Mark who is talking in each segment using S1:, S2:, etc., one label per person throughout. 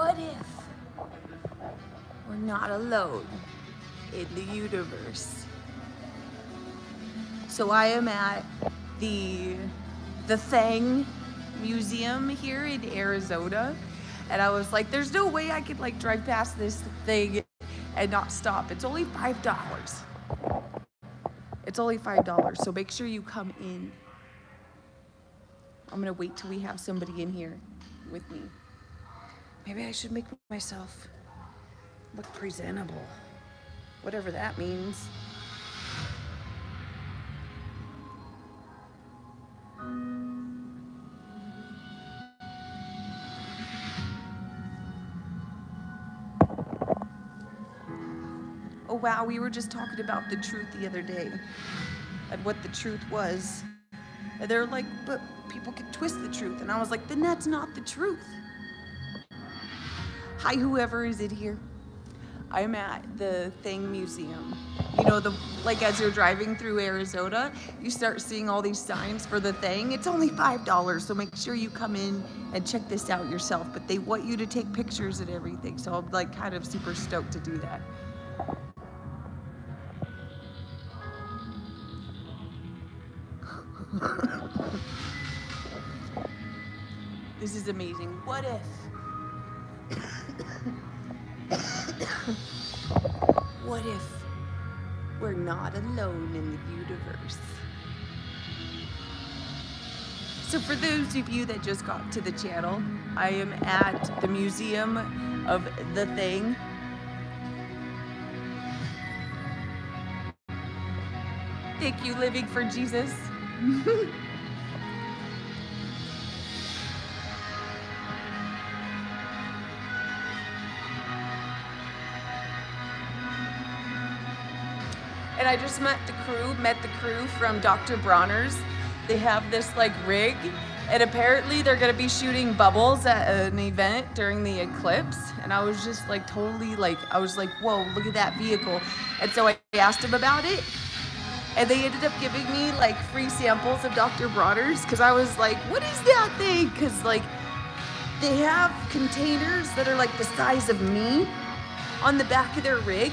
S1: what if we're not alone in the universe? So I am at the the Thing Museum here in Arizona, and I was like, "There's no way I could like drive past this thing and not stop. It's only five dollars. It's only five dollars. So make sure you come in. I'm gonna wait till we have somebody in here with me. Maybe I should make myself look presentable, whatever that means." Oh wow, we were just talking about the truth the other day and what the truth was. And they're like, but people can twist the truth. And I was like, then that's not the truth. Hi, whoever is it here. I'm at the Thing Museum. You know, the like as you're driving through Arizona, you start seeing all these signs for the Thing. It's only five dollars, so make sure you come in and check this out yourself. But they want you to take pictures and everything, so I'm like kind of super stoked to do that. this is amazing. What if? What if we're not alone in the universe? So for those of you that just got to the channel, I am at the Museum of the Thing. Thank you, Living for Jesus. and I just met the crew, met the crew from Dr. Bronner's. They have this like rig, and apparently they're gonna be shooting bubbles at an event during the eclipse. And I was just like totally like, I was like, whoa, look at that vehicle. And so I asked him about it, and they ended up giving me like free samples of Dr. Bronner's because I was like, what is that thing? Because like they have containers that are like the size of me on the back of their rig.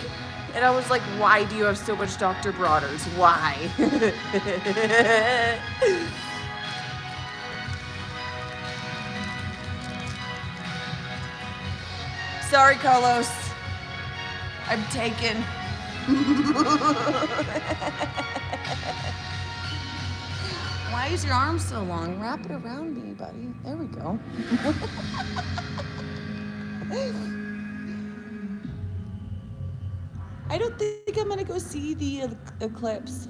S1: And I was like, why do you have so much Dr. Bronner's? Why? Sorry, Carlos. I'm taken. Why is your arm so long? Wrap it around me, buddy. There we go. I don't think I'm gonna go see the eclipse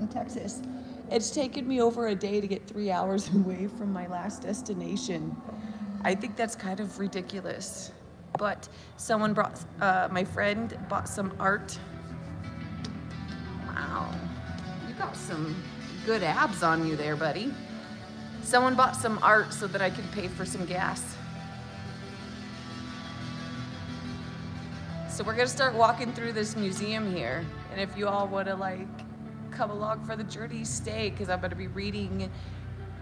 S1: in Texas. It's taken me over a day to get three hours away from my last destination. I think that's kind of ridiculous. But someone brought, uh, my friend bought some art. Wow, you got some good abs on you there, buddy. Someone bought some art so that I could pay for some gas. So we're gonna start walking through this museum here. And if you all wanna like come along for the journey, stay, because I'm gonna be reading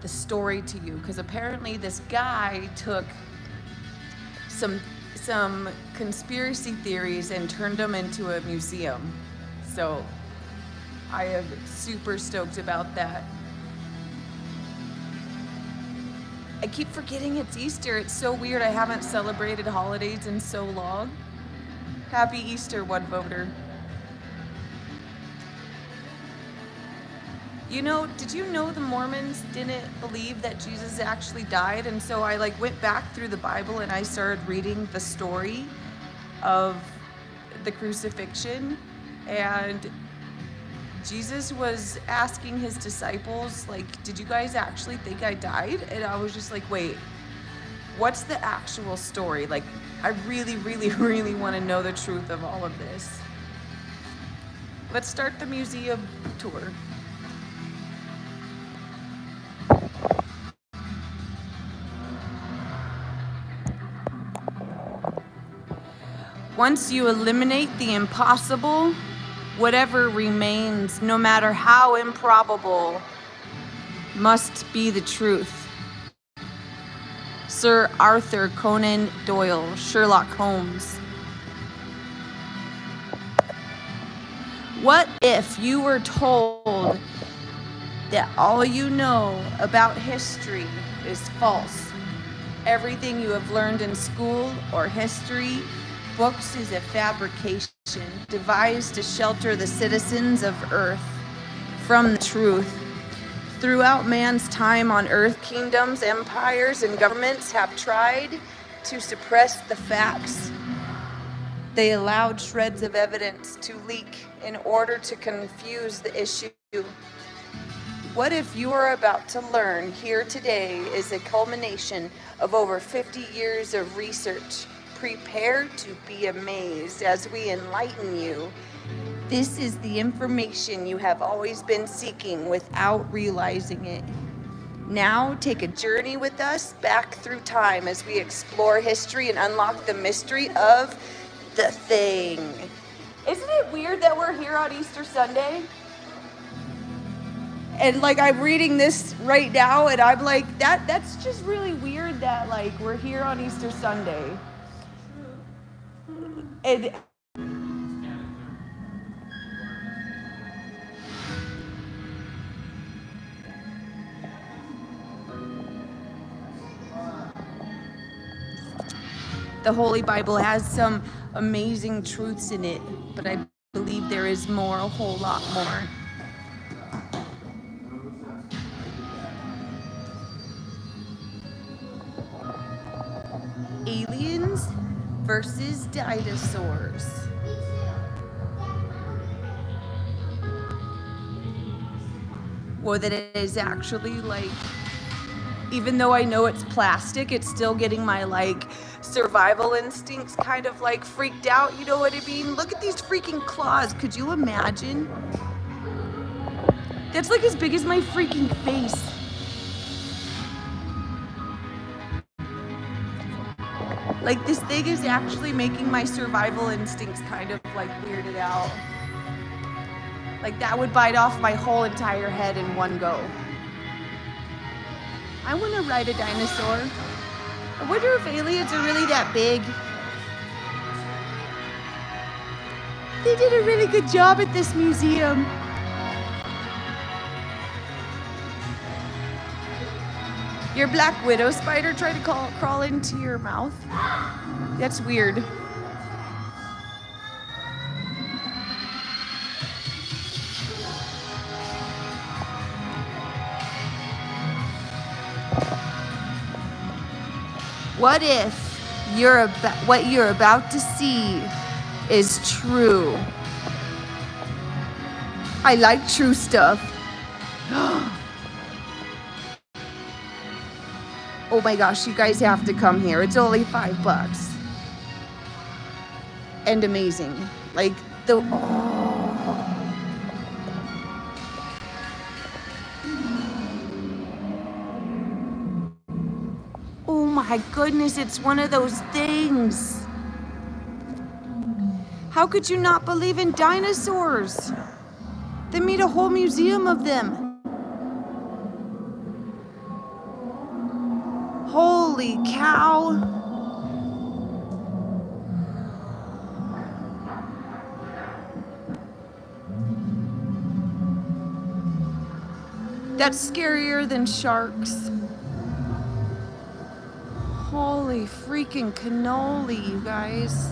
S1: the story to you. Because apparently this guy took some some conspiracy theories and turned them into a museum. So I am super stoked about that. I keep forgetting it's Easter. It's so weird. I haven't celebrated holidays in so long. Happy Easter, one voter. You know, did you know the Mormons didn't believe that Jesus actually died? And so I like went back through the Bible and I started reading the story of the crucifixion and Jesus was asking his disciples like, "Did you guys actually think I died?" And I was just like, "Wait, what's the actual story? Like, I really, really, really want to know the truth of all of this." Let's start the museum tour. Once you eliminate the impossible, whatever remains, no matter how improbable, must be the truth. Sir Arthur Conan Doyle, Sherlock Holmes. What if you were told that all you know about history is false? Everything you have learned in school or history books is a fabrication devised to shelter the citizens of Earth from the truth. Throughout man's time on Earth, kingdoms, empires, and governments have tried to suppress the facts. They allowed shreds of evidence to leak in order to confuse the issue. What if you are about to learn here today is a culmination of over 50 years of research? Prepare to be amazed as we enlighten you. This is the information you have always been seeking without realizing it. Now, take a journey with us back through time as we explore history and unlock the mystery of the thing. Isn't it weird that we're here on Easter Sunday? And like I'm reading this right now and I'm like that that's just really weird that like we're here on Easter Sunday. And the Holy Bible has some amazing truths in it, but I believe there is more, a whole lot more. Aliens versus dinosaurs. Or that it is actually like, even though I know it's plastic, it's still getting my like survival instincts kind of like freaked out, you know what I mean? Look at these freaking claws. Could you imagine? That's like as big as my freaking face. Like this thing is actually making my survival instincts kind of like weirded out. Like that would bite off my whole entire head in one go. I want to ride a dinosaur. I wonder if aliens are really that big. They did a really good job at this museum. Your black widow spider tried to call, crawl into your mouth? That's weird. What if you're what you're about to see is true? I like true stuff. oh my gosh, you guys have to come here. It's only five bucks. And amazing. Like the oh. My goodness, it's one of those things. How could you not believe in dinosaurs? They made a whole museum of them. Holy cow. That's scarier than sharks. Holy freaking cannoli, you guys.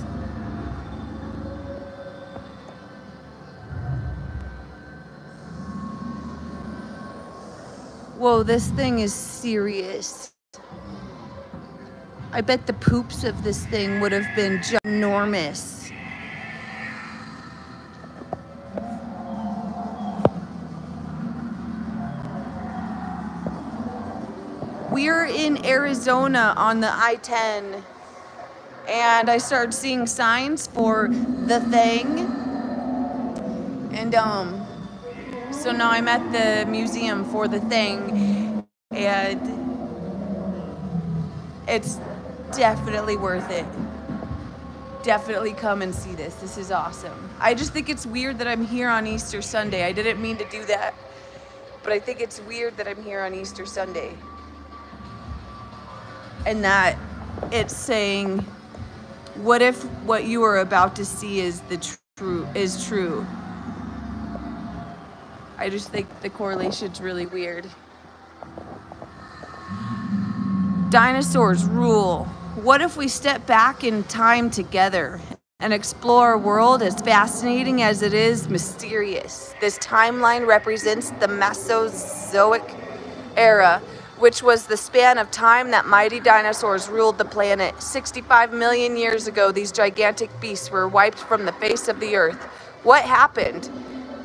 S1: Whoa, this thing is serious. I bet the poops of this thing would have been ginormous. We're in Arizona on the I 10, and I started seeing signs for the thing. And, um, so now I'm at the museum for the thing, and it's definitely worth it. Definitely come and see this. This is awesome. I just think it's weird that I'm here on Easter Sunday. I didn't mean to do that, but I think it's weird that I'm here on Easter Sunday. And that it's saying, what if what you are about to see is the true is true? I just think the correlation's really weird. Dinosaurs rule. What if we step back in time together and explore a world as fascinating as it is mysterious? This timeline represents the Mesozoic era, which was the span of time that mighty dinosaurs ruled the planet. 65 million years ago, these gigantic beasts were wiped from the face of the earth. What happened?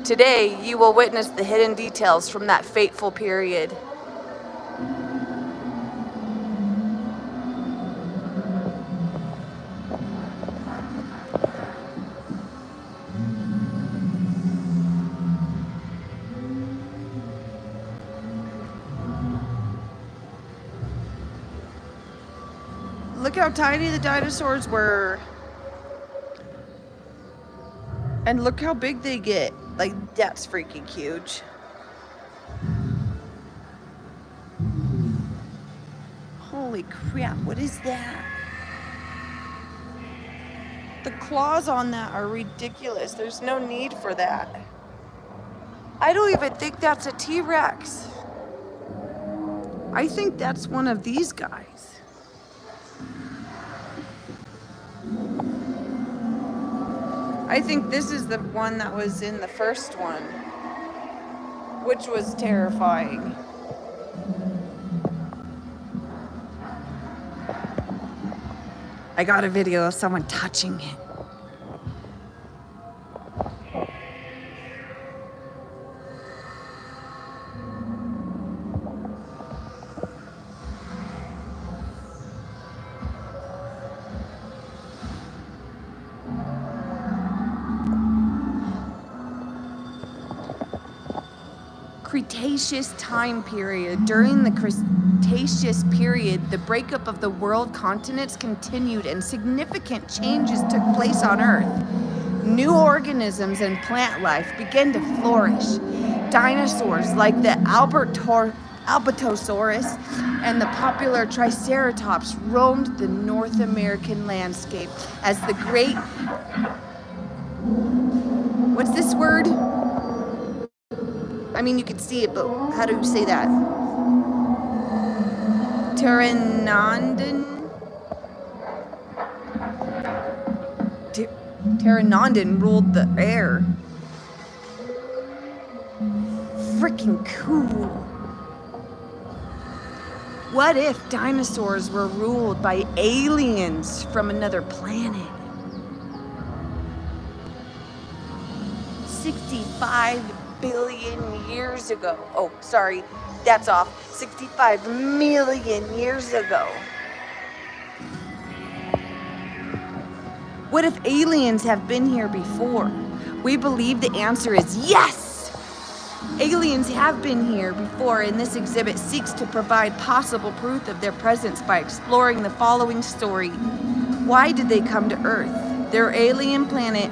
S1: Today, you will witness the hidden details from that fateful period. Look how tiny the dinosaurs were. And look how big they get. Like, that's freaking huge. Holy crap, what is that? The claws on that are ridiculous. There's no need for that. I don't even think that's a T-Rex. I think that's one of these guys. I think this is the one that was in the first one, which was terrifying. I got a video of someone touching it. Cretaceous time period. During the Cretaceous period, the breakup of the world continents continued and significant changes took place on Earth. New organisms and plant life began to flourish. Dinosaurs like the Albertor Albertosaurus and the popular Triceratops roamed the North American landscape as the great. What's this word? I mean, you could see it, but how do you say that? Pteranodon? Pteranodon ruled the air. Freaking cool. What if dinosaurs were ruled by aliens from another planet? 65 billion years ago. Oh, sorry, that's off. 65 million years ago. What if aliens have been here before? We believe the answer is yes! Aliens have been here before, and this exhibit seeks to provide possible proof of their presence by exploring the following story. Why did they come to Earth? Their alien planet,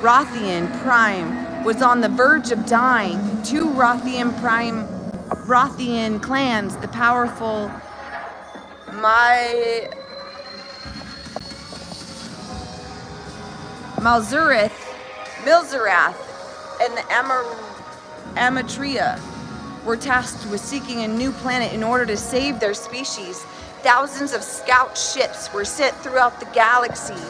S1: Rothian Prime, was on the verge of dying. Two Rothian prime Rothian clans, the powerful my Malzurith, Milzerath, and the Amar Amatria were tasked with seeking a new planet in order to save their species. Thousands of scout ships were sent throughout the galaxy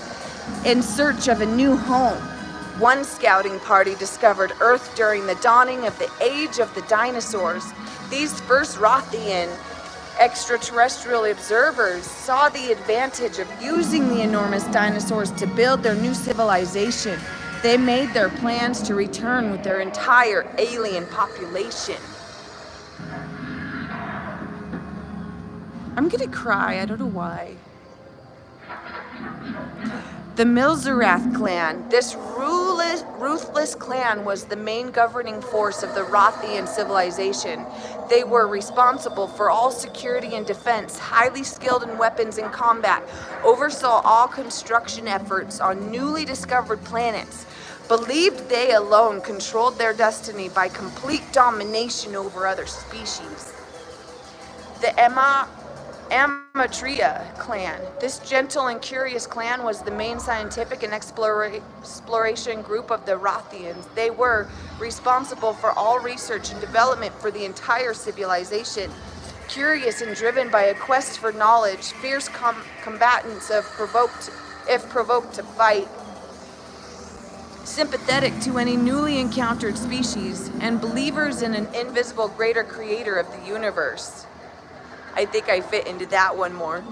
S1: in search of a new home. One scouting party discovered Earth during the dawning of the age of the dinosaurs. These first Rothian extraterrestrial observers saw the advantage of using the enormous dinosaurs to build their new civilization. They made their plans to return with their entire alien population. I'm gonna cry, I don't know why. The Milzerath clan. This ruthless, ruthless clan was the main governing force of the Rothian civilization. They were responsible for all security and defense, highly skilled in weapons and combat, oversaw all construction efforts on newly discovered planets, believed they alone controlled their destiny by complete domination over other species. The Emma Amatria clan. This gentle and curious clan was the main scientific and explora exploration group of the Rothians. They were responsible for all research and development for the entire civilization. Curious and driven by a quest for knowledge, fierce com combatants of provoked, if provoked to fight, sympathetic to any newly encountered species, and believers in an invisible greater creator of the universe. I think I fit into that one more.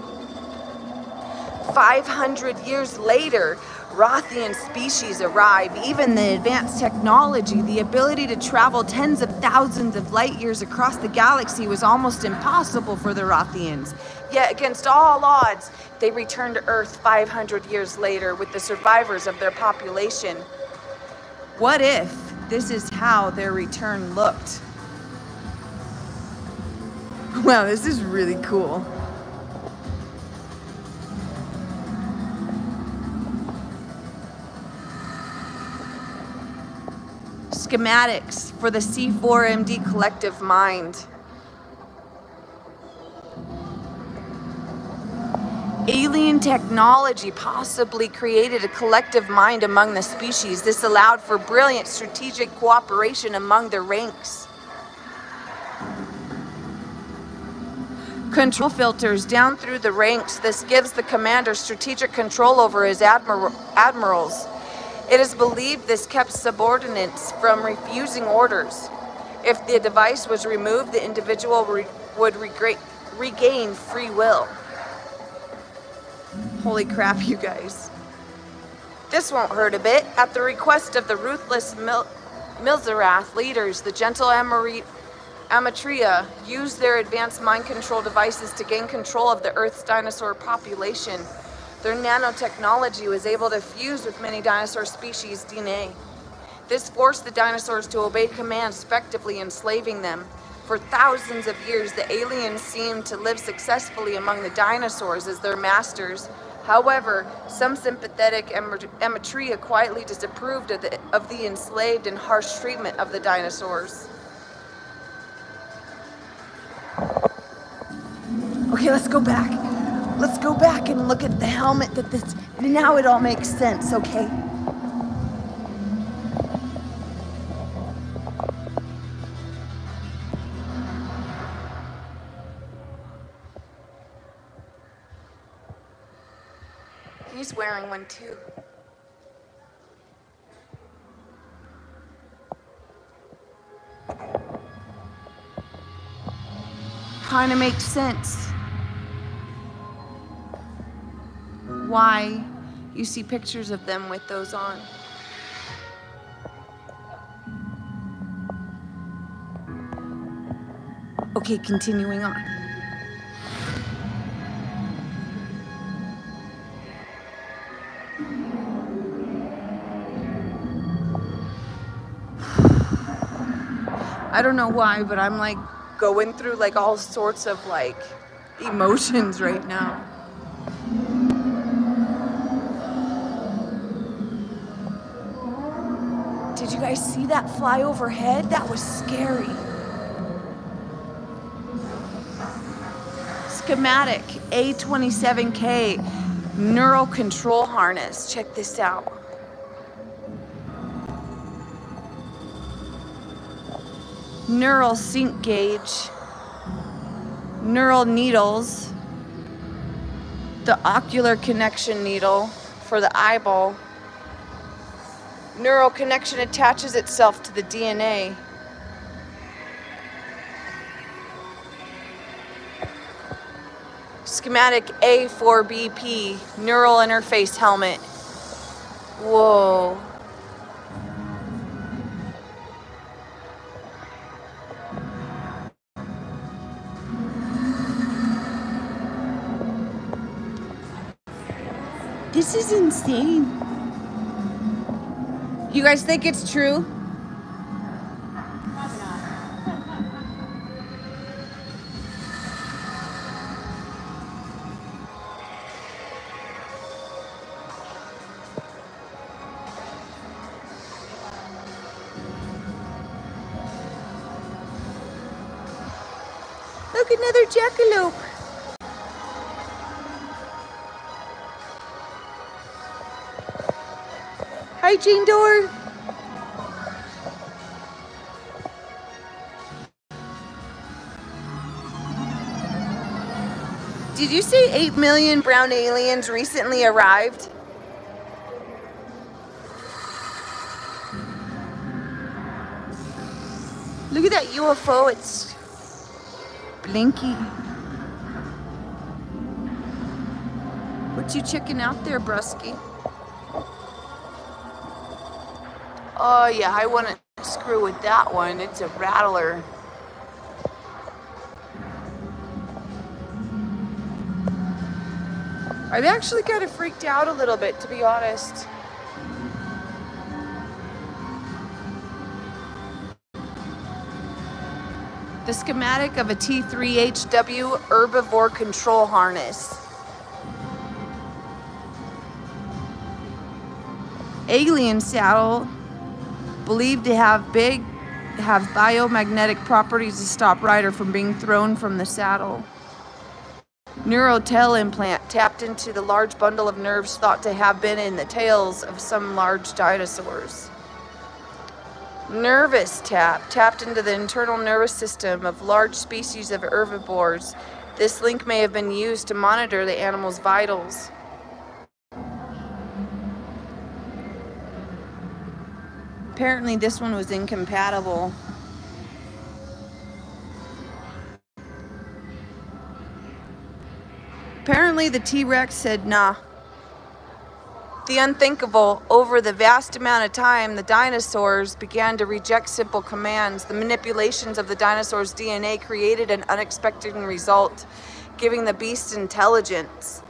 S1: 500 years later, Rothian species arrive. Even the advanced technology, the ability to travel tens of thousands of light years across the galaxy was almost impossible for the Rothians. Yet, against all odds, they return to Earth 500 years later with the survivors of their population. What if this is how their return looked? Wow, this is really cool. Schematics for the C4MD collective mind. Alien technology possibly created a collective mind among the species. This allowed for brilliant strategic cooperation among the ranks. Control filters down through the ranks. This gives the commander strategic control over his admir admirals. It is believed this kept subordinates from refusing orders. If the device was removed, the individual re would regain free will. Holy crap, you guys. This won't hurt a bit. At the request of the ruthless Mil leaders, the gentle Amory Amatria used their advanced mind control devices to gain control of the Earth's dinosaur population. Their nanotechnology was able to fuse with many dinosaur species' DNA. This forced the dinosaurs to obey commands, effectively enslaving them. For thousands of years, the aliens seemed to live successfully among the dinosaurs as their masters. However, some sympathetic Amatria quietly disapproved of the, of the enslaved and harsh treatment of the dinosaurs. Okay, let's go back. Let's go back and look at the helmet that this, now it all makes sense, okay? He's wearing one too. Kind of makes sense. Why you see pictures of them with those on. Okay, continuing on. I don't know why, but I'm like going through like all sorts of like emotions right now. Did you guys see that fly overhead? That was scary. Schematic A27K neural control harness. Check this out. Neural sync gauge, neural needles, the ocular connection needle for the eyeball. Neural connection attaches itself to the DNA. Schematic A4BP, neural interface helmet. Whoa. This is insane. You guys think it's true? Hygiene door. Did you say 8 million brown aliens recently arrived? Look at that UFO, it's blinky. What you checking out there, Brusky? Oh yeah, I to screw with that one. It's a rattler. I've actually kind of freaked out a little bit, to be honest. The schematic of a T3HW herbivore control harness. Alien saddle, believed to have big, have biomagnetic properties to stop rider from being thrown from the saddle. Neurotail implant tapped into the large bundle of nerves thought to have been in the tails of some large dinosaurs. Nervous tap tapped into the internal nervous system of large species of herbivores. This link may have been used to monitor the animal's vitals. Apparently this one was incompatible. Apparently the T-Rex said nah. The unthinkable, over the vast amount of time, the dinosaurs began to reject simple commands. The manipulations of the dinosaur's DNA created an unexpected result, giving the beast intelligence.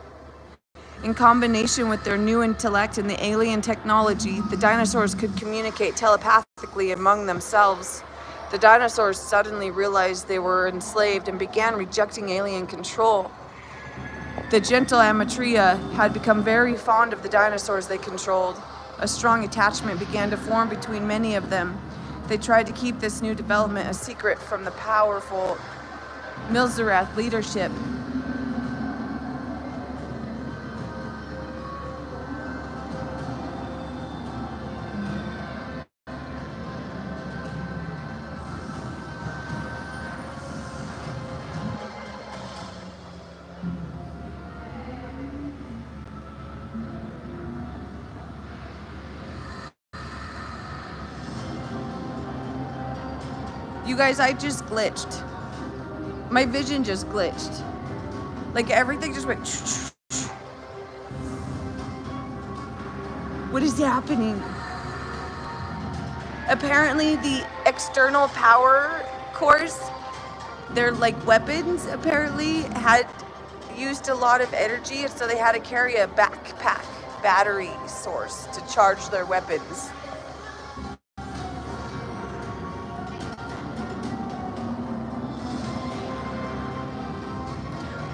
S1: In combination with their new intellect and the alien technology, the dinosaurs could communicate telepathically among themselves. The dinosaurs suddenly realized they were enslaved and began rejecting alien control. The gentle Amatria had become very fond of the dinosaurs they controlled. A strong attachment began to form between many of them. They tried to keep this new development a secret from the powerful Milzerath leadership. You guys, I just glitched. My vision just glitched. Like everything just went. What is happening? Apparently, the external power cores, their like weapons, apparently had used a lot of energy, so they had to carry a backpack battery source to charge their weapons.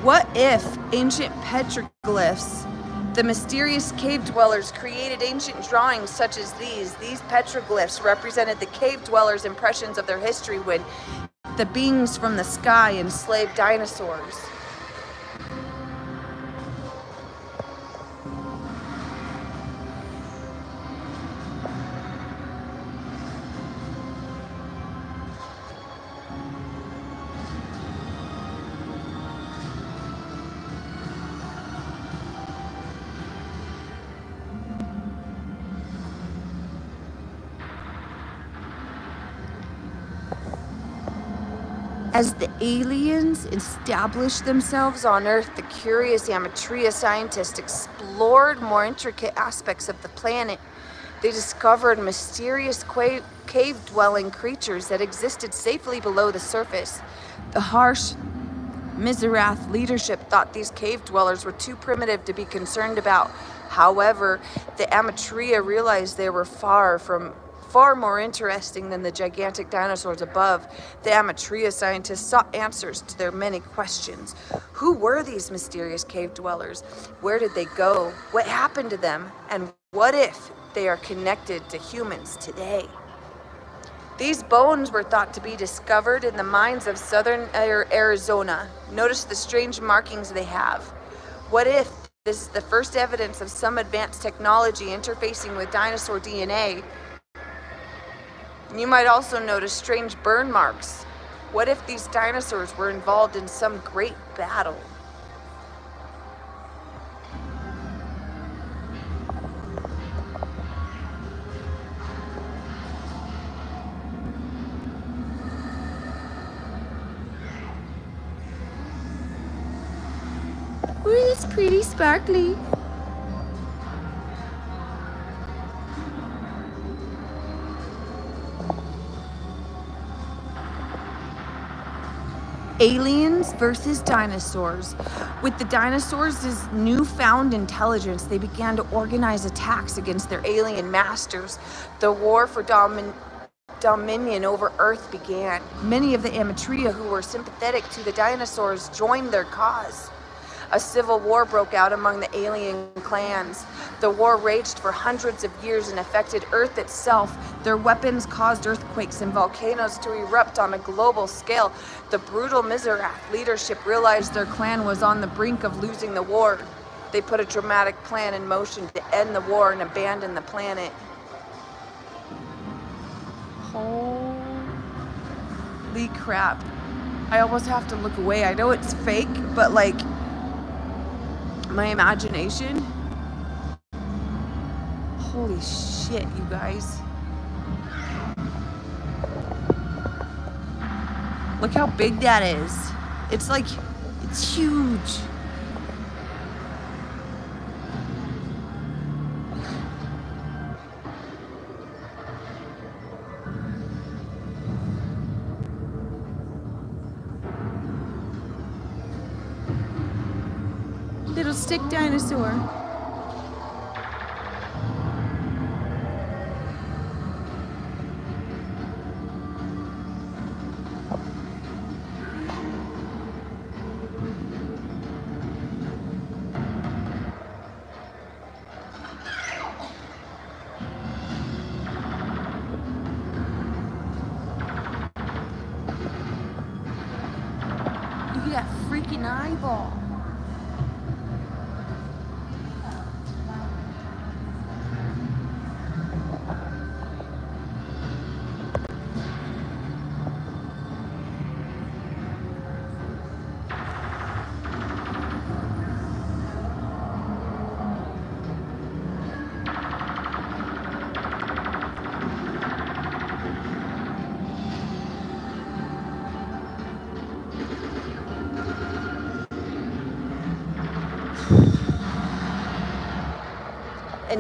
S1: What if ancient petroglyphs, the mysterious cave dwellers created ancient drawings such as these? These petroglyphs represented the cave dwellers' impressions of their history when the beings from the sky enslaved dinosaurs. As the aliens established themselves on Earth, the curious Amatria scientists explored more intricate aspects of the planet. They discovered mysterious cave-dwelling creatures that existed safely below the surface. The harsh Mizrath leadership thought these cave dwellers were too primitive to be concerned about. However, the Amatria realized they were far from far more interesting than the gigantic dinosaurs above, the Amatria scientists sought answers to their many questions. Who were these mysterious cave dwellers? Where did they go? What happened to them? And what if they are connected to humans today? These bones were thought to be discovered in the mines of southern Arizona. Notice the strange markings they have. What if this is the first evidence of some advanced technology interfacing with dinosaur DNA. You might also notice strange burn marks. What if these dinosaurs were involved in some great battle? Ooh, that's pretty sparkly. Aliens versus dinosaurs. With the dinosaurs' newfound intelligence, they began to organize attacks against their alien masters. The war for domin dominion over Earth began. Many of the Amatria who were sympathetic to the dinosaurs joined their cause. A civil war broke out among the alien clans. The war raged for hundreds of years and affected Earth itself. Their weapons caused earthquakes and volcanoes to erupt on a global scale. The brutal Mizrath leadership realized their clan was on the brink of losing the war. They put a dramatic plan in motion to end the war and abandon the planet. Holy crap. I almost have to look away. I know it's fake, but like my imagination. Holy shit, you guys. Look how big that is. It's like, it's huge. Stick dinosaur.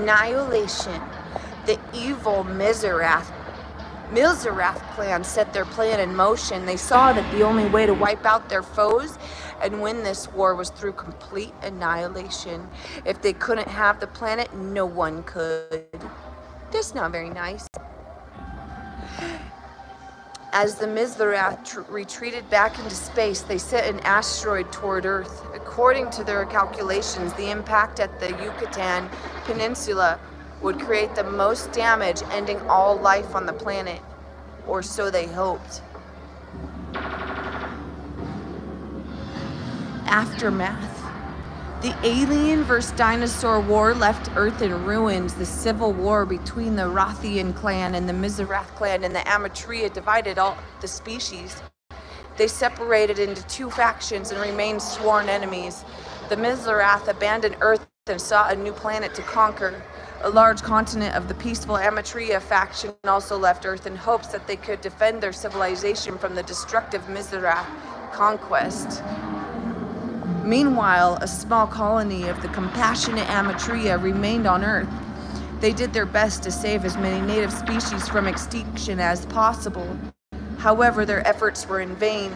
S1: Annihilation. The evil Mizrath, Mizrath clan set their plan in motion. They saw that the only way to wipe out their foes and win this war was through complete annihilation. If they couldn't have the planet, no one could. That's not very nice. As the Mizrath retreated back into space, they sent an asteroid toward Earth. According to their calculations, the impact at the Yucatan Peninsula would create the most damage, ending all life on the planet. Or so they hoped. Aftermath. The alien versus dinosaur war left Earth in ruins. The civil war between the Rothian clan and the Mizrath clan and the Amatria divided all the species. They separated into two factions and remained sworn enemies. The Mizrath abandoned Earth and sought a new planet to conquer. A large continent of the peaceful Amatria faction also left Earth in hopes that they could defend their civilization from the destructive Mizrath conquest. Meanwhile, a small colony of the compassionate Amatria remained on Earth. They did their best to save as many native species from extinction as possible. However, their efforts were in vain.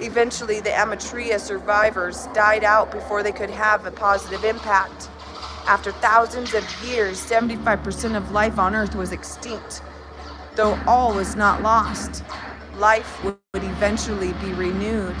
S1: Eventually, the Amatria survivors died out before they could have a positive impact. After thousands of years, 75% of life on Earth was extinct. Though all was not lost, life would eventually be renewed.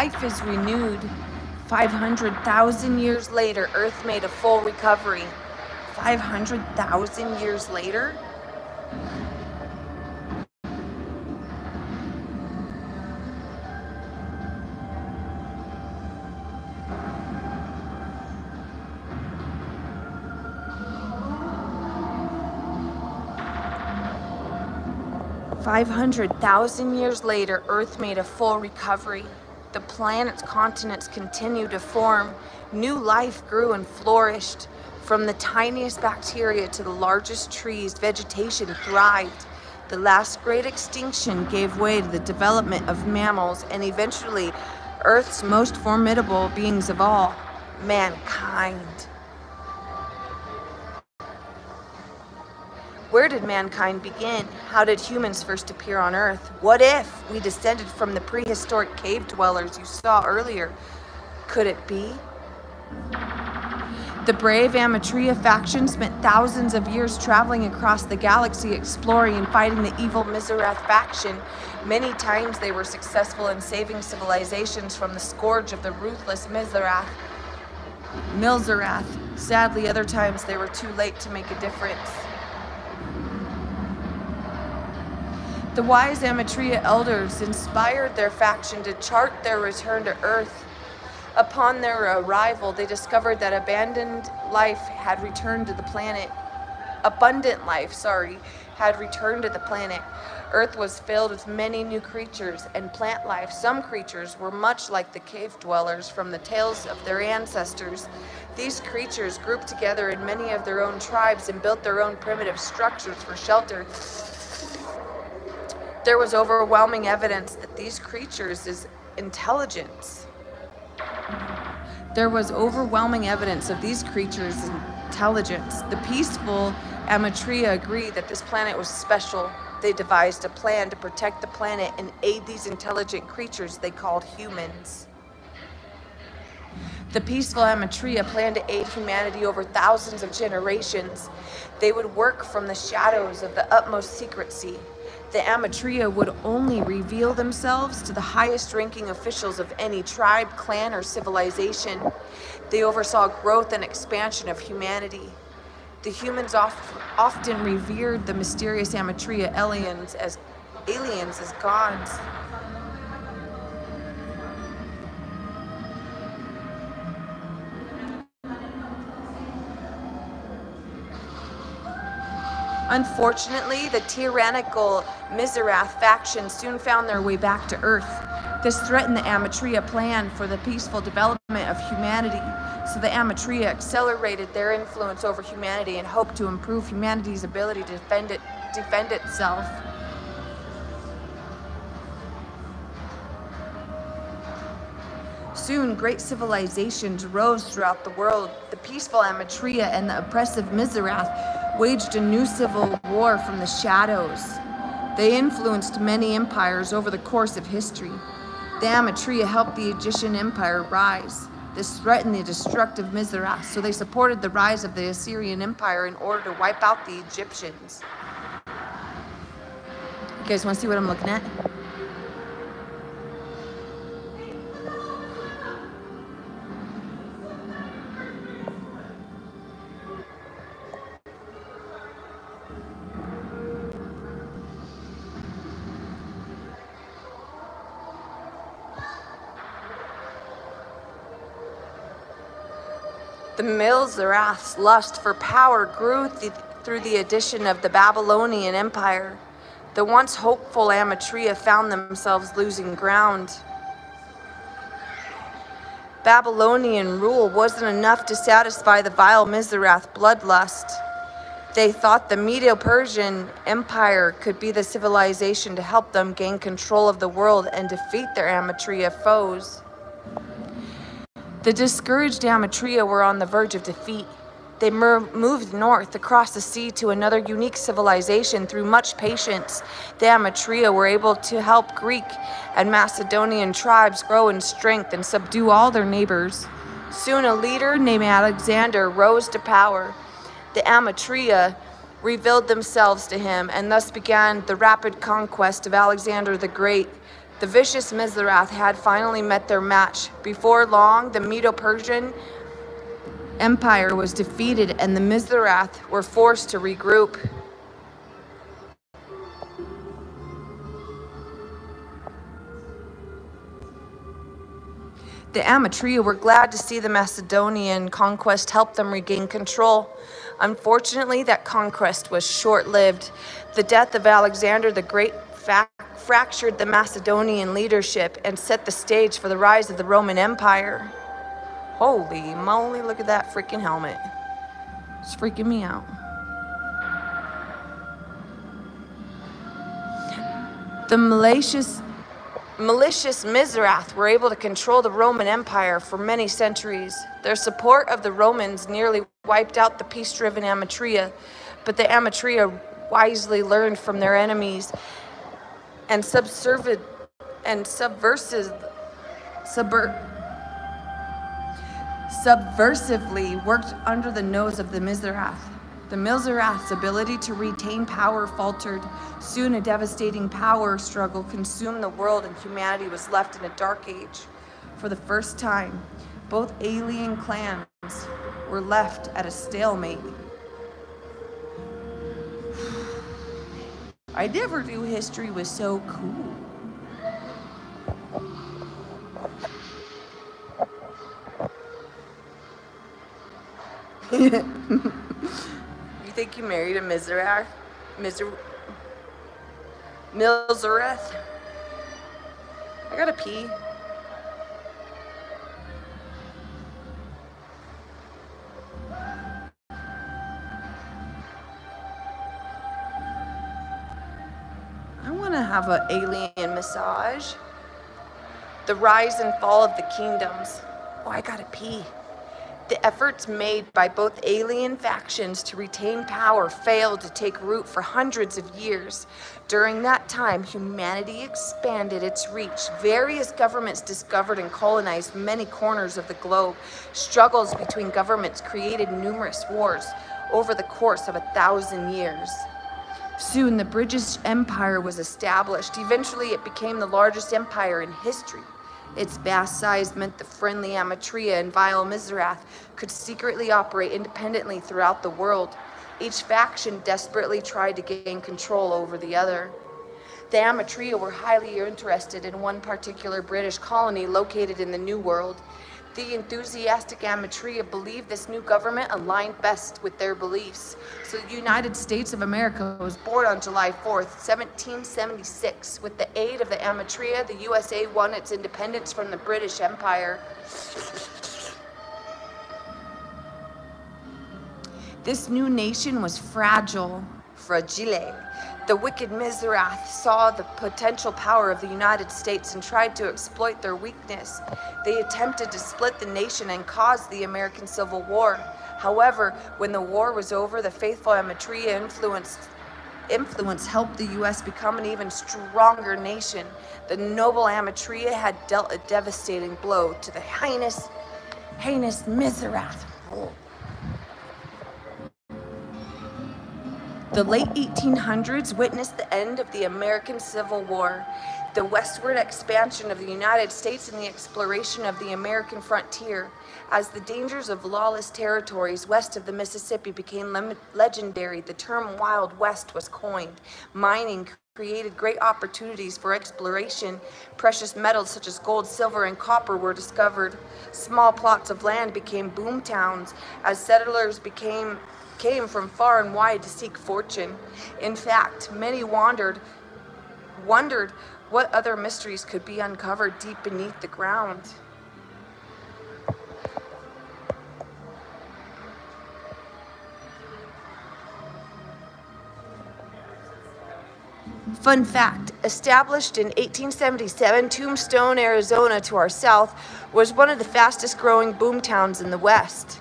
S1: Life is renewed. 500,000 years later, Earth made a full recovery. 500,000 years later? 500,000 years later, Earth made a full recovery. The planet's continents continued to form. New life grew and flourished. From the tiniest bacteria to the largest trees, vegetation thrived. The last great extinction gave way to the development of mammals and eventually Earth's most formidable beings of all, mankind. Where did mankind begin? How did humans first appear on Earth? What if we descended from the prehistoric cave dwellers you saw earlier? Could it be? The brave Amatria faction spent thousands of years traveling across the galaxy exploring and fighting the evil Mizrath faction. Many times they were successful in saving civilizations from the scourge of the ruthless Mizrath. Milzerath. Sadly, other times they were too late to make a difference. The wise Amatria elders inspired their faction to chart their return to Earth. Upon their arrival, they discovered that abandoned life had returned to the planet. Abundant life, sorry, had returned to the planet. Earth was filled with many new creatures and plant life. Some creatures were much like the cave dwellers from the tales of their ancestors. These creatures grouped together in many of their own tribes and built their own primitive structures for shelter there was overwhelming evidence that these creatures is intelligence. There was overwhelming evidence of these creatures' intelligence. The peaceful Amatria agreed that this planet was special. They devised a plan to protect the planet and aid these intelligent creatures they called humans. The peaceful Amatria planned to aid humanity over thousands of generations. They would work from the shadows of the utmost secrecy the Amatria would only reveal themselves to the highest ranking officials of any tribe, clan, or civilization. They oversaw growth and expansion of humanity. The humans often revered the mysterious Amatria aliens as aliens as gods. Unfortunately, the tyrannical Mizrath faction soon found their way back to Earth. This threatened the Amatria plan for the peaceful development of humanity, so the Amatria accelerated their influence over humanity and hoped to improve humanity's ability to defend, it, defend itself. Soon, great civilizations rose throughout the world. The peaceful Amatria and the oppressive Mizrath waged a new civil war from the shadows. They influenced many empires over the course of history. The Amatria helped the Egyptian Empire rise. This threatened the destructive Mizrath, so they supported the rise of the Assyrian Empire in order to wipe out the Egyptians. You guys want to see what I'm looking at? The Milzerath's lust for power grew th through the addition of the Babylonian Empire. The once hopeful Amatria found themselves losing ground. Babylonian rule wasn't enough to satisfy the vile Mizrath bloodlust. They thought the Medo-Persian Empire could be the civilization to help them gain control of the world and defeat their Amatria foes. The discouraged Amatria were on the verge of defeat. They moved north across the sea to another unique civilization through much patience. The Amatria were able to help Greek and Macedonian tribes grow in strength and subdue all their neighbors. Soon a leader named Alexander rose to power. The Amatria revealed themselves to him and thus began the rapid conquest of Alexander the Great The vicious Mizrath had finally met their match. Before long, the Medo-Persian Empire was defeated and the Mizrath were forced to regroup. The Amatria were glad to see the Macedonian conquest help them regain control. Unfortunately, that conquest was short lived. The death of Alexander the Great fractured the Macedonian leadership and set the stage for the rise of the Roman Empire. Holy moly, look at that freaking helmet. It's freaking me out. The malicious malicious Mizrath were able to control the Roman Empire for many centuries. Their support of the Romans nearly wiped out the peace-driven Amatria, but the Amatria wisely learned from their enemies and subserved and subversive subver, subversively worked under the nose of the Mizrath. The Mizrath's ability to retain power faltered. Soon a devastating power struggle consumed the world and humanity was left in a dark age. For the first time, both alien clans were left at a stalemate. I never knew history was so cool. You think you married a Mizrath? Mizr Milzerath? I gotta pee. I want to have an alien massage. The rise and fall of the kingdoms. Oh, I gotta pee. The efforts made by both alien factions to retain power failed to take root for hundreds of years. During that time, humanity expanded its reach. Various governments discovered and colonized many corners of the globe. Struggles between governments created numerous wars over the course of a thousand years. Soon, the British Empire was established. Eventually, it became the largest empire in history. Its vast size meant the friendly Amatria and vile Mizrath could secretly operate independently throughout the world. Each faction desperately tried to gain control over the other. The Amatria were highly interested in one particular British colony located in the New World. The enthusiastic Amatria believed this new government aligned best with their beliefs. So the United States of America was born on July 4th, 1776. With the aid of the Amatria, the USA won its independence from the British Empire. This new nation was fragile, fragile, the wicked Mizrath saw the potential power of the United States and tried to exploit their weakness. They attempted to split the nation and cause the American Civil War. However, when the war was over, the faithful Amatria influenced influence helped the U.S. become an even stronger nation. The noble Amatria had dealt a devastating blow to the heinous, heinous Mizrath. The late 1800s witnessed the end of the American Civil War, the westward expansion of the United States and the exploration of the American frontier. As the dangers of lawless territories west of the Mississippi became le legendary, the term Wild West was coined. Mining created great opportunities for exploration. Precious metals such as gold, silver, and copper were discovered. Small plots of land became boom towns as settlers became came from far and wide to seek fortune. In fact, many wandered, wondered what other mysteries could be uncovered deep beneath the ground. Fun fact, established in 1877, Tombstone, Arizona to our south was one of the fastest growing boom towns in the West,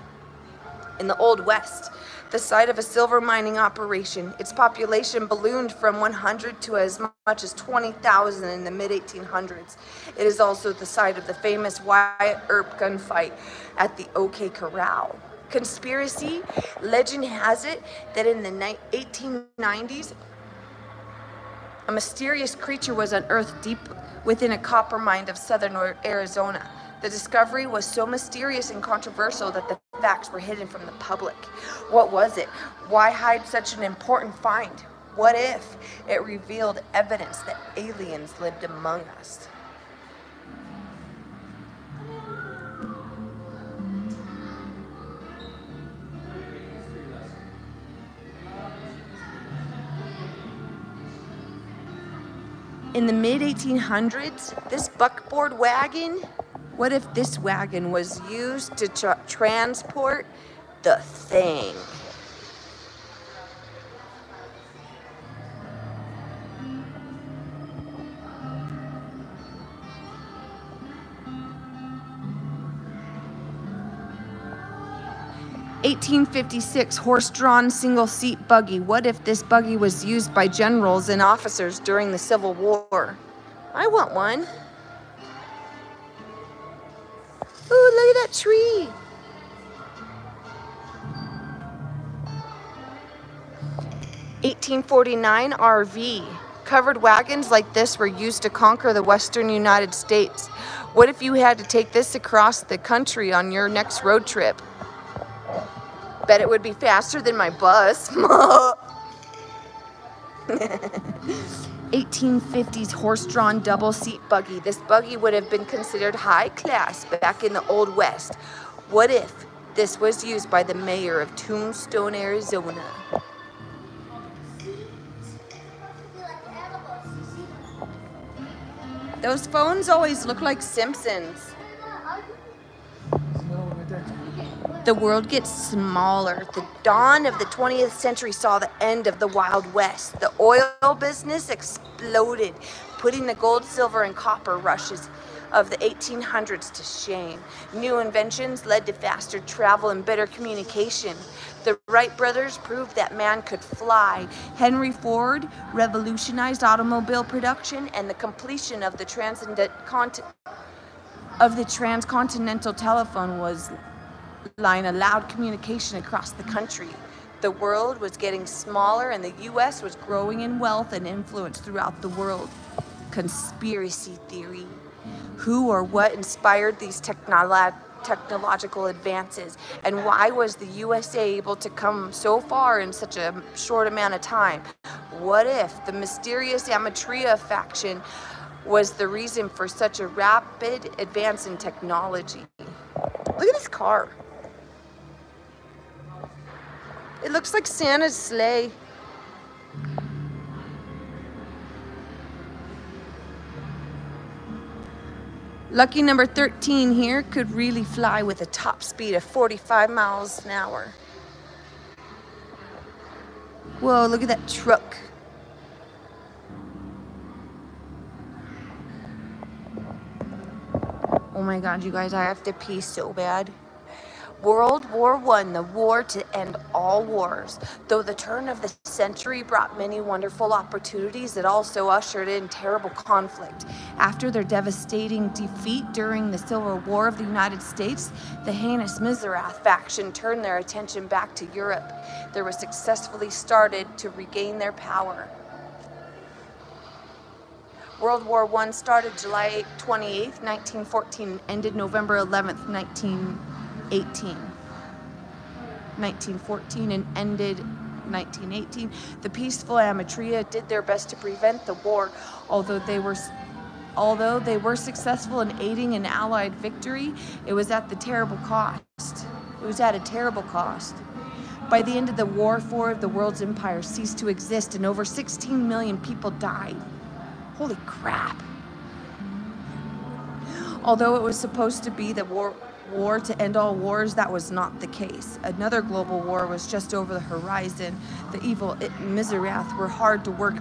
S1: in the Old West the site of a silver mining operation. Its population ballooned from 100 to as much as 20,000 in the mid 1800s. It is also the site of the famous Wyatt Earp gunfight at the OK Corral. Conspiracy legend has it that in the 1890s, A mysterious creature was unearthed deep within a copper mine of southern Arizona. The discovery was so mysterious and controversial that the facts were hidden from the public. What was it? Why hide such an important find? What if it revealed evidence that aliens lived among us? In the mid 1800s, this buckboard wagon what if this wagon was used to tra transport the thing? Eighteen fifty six horse drawn single seat buggy. What if this buggy was used by generals and officers during the Civil War? I want one. Look at that tree. Eighteen forty nine RV. Covered wagons like this were used to conquer the western United States. What if you had to take this across the country on your next road trip? Bet it would be faster than my bus. 1850s horse-drawn double-seat buggy. This buggy would have been considered high class back in the Old West. What if this was used by the mayor of Tombstone, Arizona? Those phones always look like Simpsons. The world gets smaller. The dawn of the 20th century saw the end of the Wild West. The oil business exploded, putting the gold, silver, and copper rushes of the 1800s to shame. New inventions led to faster travel and better communication. The Wright brothers proved that man could fly. Henry Ford revolutionized automobile production and the completion of the transcontinental of the transcontinental telephone was line allowed communication across the country. The world was getting smaller and the US was growing in wealth and influence throughout the world. Conspiracy theory. Who or what inspired these technolo technological advances and why was the USA able to come so far in such a short amount of time? What if the mysterious Amatria faction was the reason for such a rapid advance in technology? Look at this car. It looks like Santa's sleigh. Lucky number 13 here could really fly with a top speed of 45 miles an hour. Whoa, look at that truck. Oh my god, you guys, I have to pee so bad. World War I, the war to end all wars. Though the turn of the century brought many wonderful opportunities, it also ushered in terrible conflict. After their devastating defeat during the Civil War of the United States, the heinous Mizrath faction turned their attention back to Europe. They were successfully started to regain their power. World War I started July 28, 1914, and ended November 11, 19. 18. 1914 and ended 1918. The peaceful Amatria did their best to prevent the war, although they were although they were successful in aiding an allied victory, it was at the terrible cost. It was at a terrible cost. By the end of the war, four of the world's empires ceased to exist and over 16 million people died. Holy crap. Although it was supposed to be the war war to end all wars, that was not the case. Another global war was just over the horizon. The evil Mizrath uh, were hard to work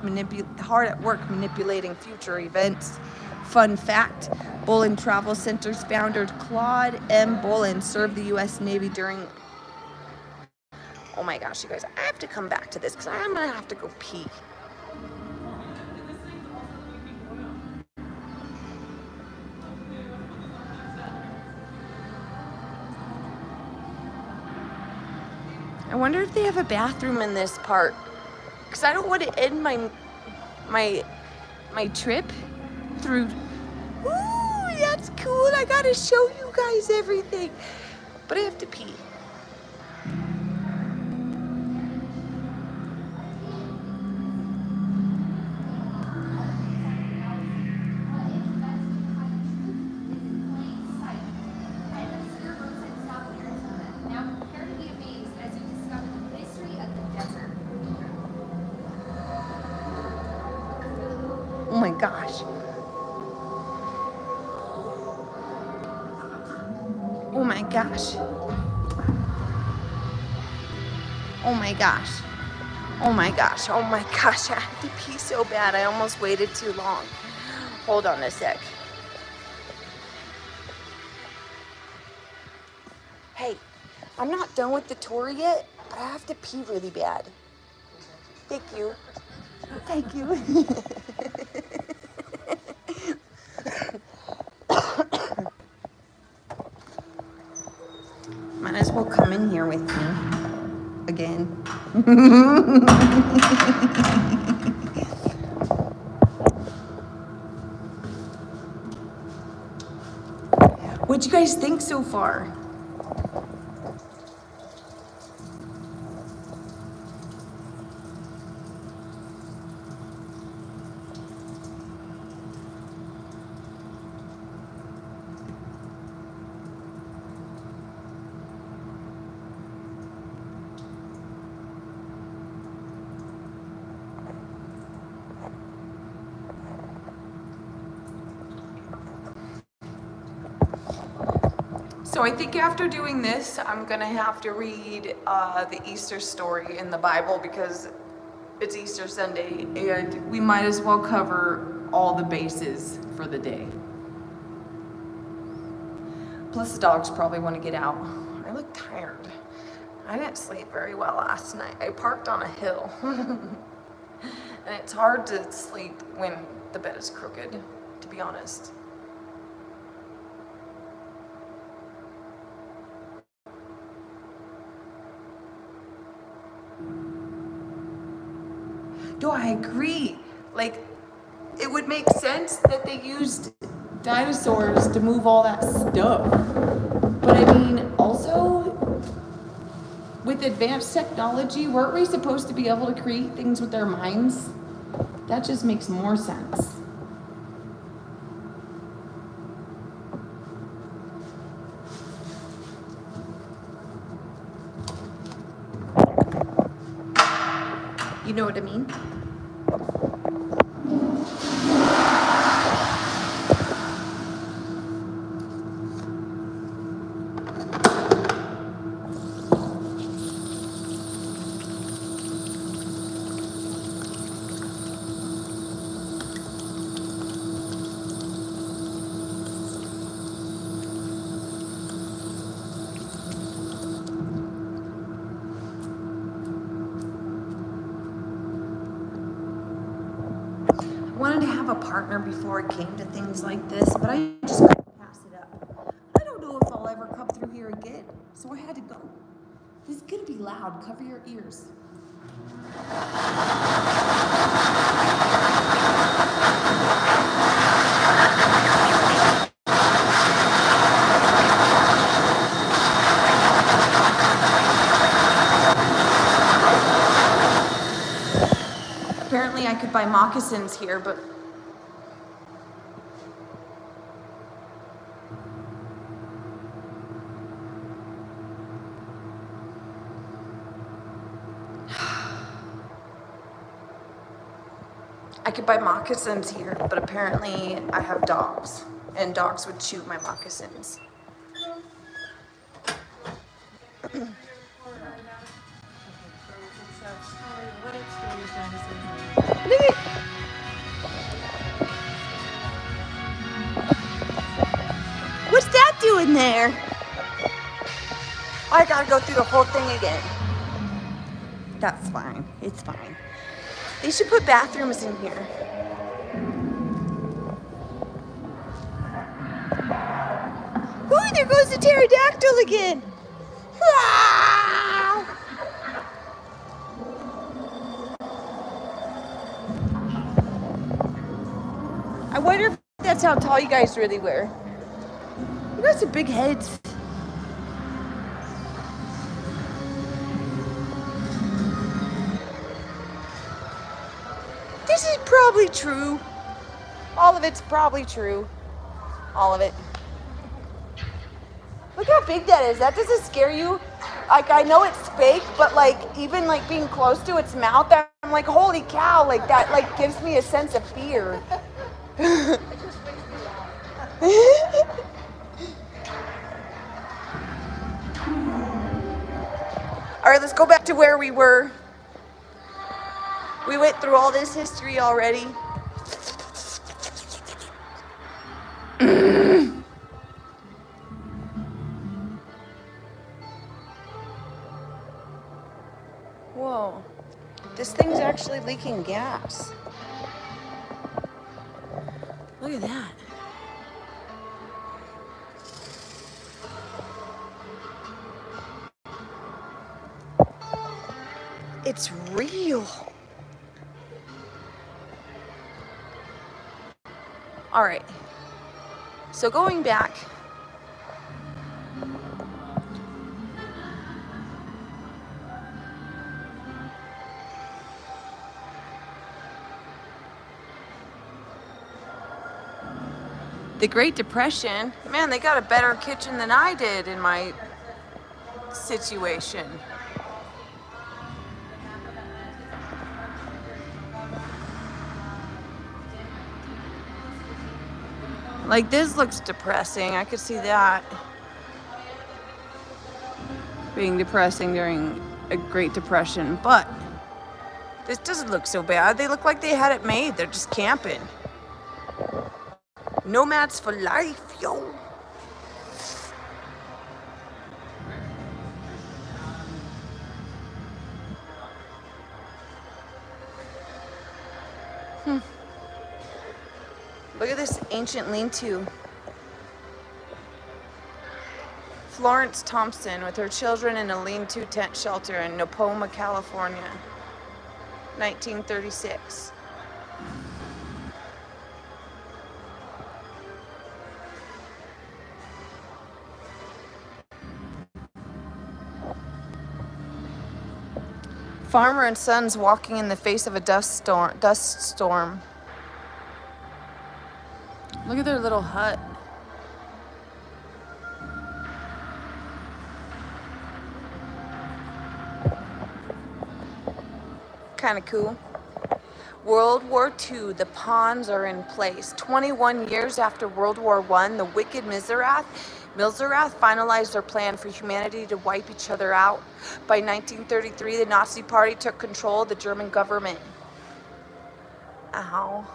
S1: hard at work manipulating future events. Fun fact, Bowlin Travel Centers founder Claude M. Bowlin served the U.S. Navy during Oh my gosh, you guys, I have to come back to this because I'm going to have to go pee. I wonder if they have a bathroom in this part. Because I don't want to end my, my my trip through. Ooh, that's cool. I gotta show you guys everything. But I have to pee. Oh my gosh. Oh my gosh. Oh my gosh. Oh my gosh. Oh my gosh. I had to pee so bad. I almost waited too long. Hold on a sec. Hey, I'm not done with the tour yet, but I have to pee really bad. Thank you. Thank you. Might as well come in here with me again. What'd you guys think so far? I think after doing this, I'm gonna have to read uh, the Easter story in the Bible because it's Easter Sunday and we might as well cover all the bases for the day. Plus the dogs probably want to get out. I look tired. I didn't sleep very well last night. I parked on a hill. and it's hard to sleep when the bed is crooked, to be honest. Do I agree? Like, it would make sense that they used dinosaurs to move all that stuff. But I mean, also, with advanced technology, weren't we supposed to be able to create things with our minds? That just makes more sense. You know what I mean? I wanted to have a partner before it came to things like this, but I just couldn't pass it up. I don't know if I'll ever come through here again, so I had to go. It's gonna be loud. Cover your ears. Apparently, I could buy moccasins here, but could buy moccasins here, but apparently I have dogs, and dogs would chew my moccasins. What's that doing there? I gotta go through the whole thing again. That's fine. It's fine. They should put bathrooms in here. Ooh, there goes the pterodactyl again. Wow! I wonder if that's how tall you guys really were. You guys have big heads. Probably true. All of it's probably true. All of it. Look how big that is. That doesn't scare you. Like I know it's fake, but like even like being close to its mouth, I'm like, holy cow! Like that like gives me a sense of fear. all right, let's go back to where we were. We went through all this history already. Whoa. This thing's actually leaking gas. Look at that. It's real. All right. So going back, the Great Depression, man, they got a better kitchen than I did in my situation. Like this looks depressing. I could see that being depressing during a Great Depression, but this doesn't look so bad. They look like they had it made. They're just camping. Nomads for life, yo. Hmm. Look at this ancient lean-to. Florence Thompson with her children in a lean-to tent shelter in Nipomo, California, 1936. Farmer and sons walking in the face of a dust storm. Dust storm. Look at their little hut. Kind of cool. World War II, the pawns are in place. 21 years after World War I, the wicked Mizrath Milzerath finalized their plan for humanity to wipe each other out. By 1933, the Nazi Party took control of the German government. Ow.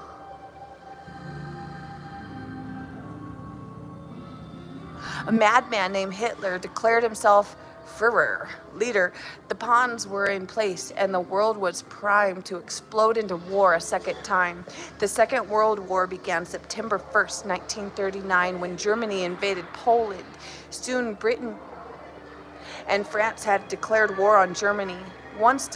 S1: A madman named Hitler declared himself Führer, leader, the pawns were in place and the world was primed to explode into war a second time. The Second World War began September 1st, 1939, when Germany invaded Poland. Soon Britain and France had declared war on Germany. Once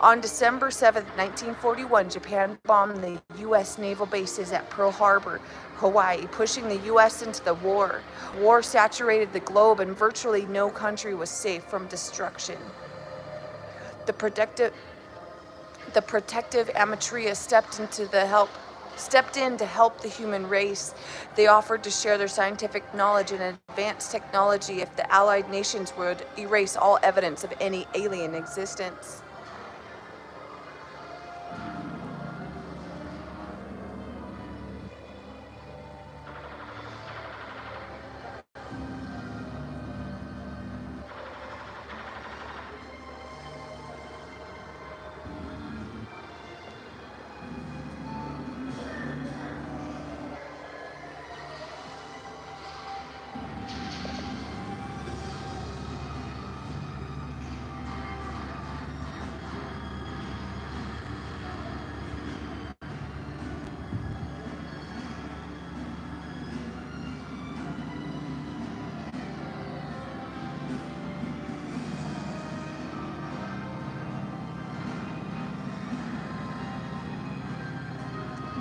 S1: on December 7, 1941, Japan bombed the U.S. naval bases at Pearl Harbor, Hawaii, pushing the U.S. into the war. War saturated the globe, and virtually no country was safe from destruction. The protective, the protective Amatria stepped into the help stepped in to help the human race. They offered to share their scientific knowledge and advanced technology if the Allied nations would erase all evidence of any alien existence.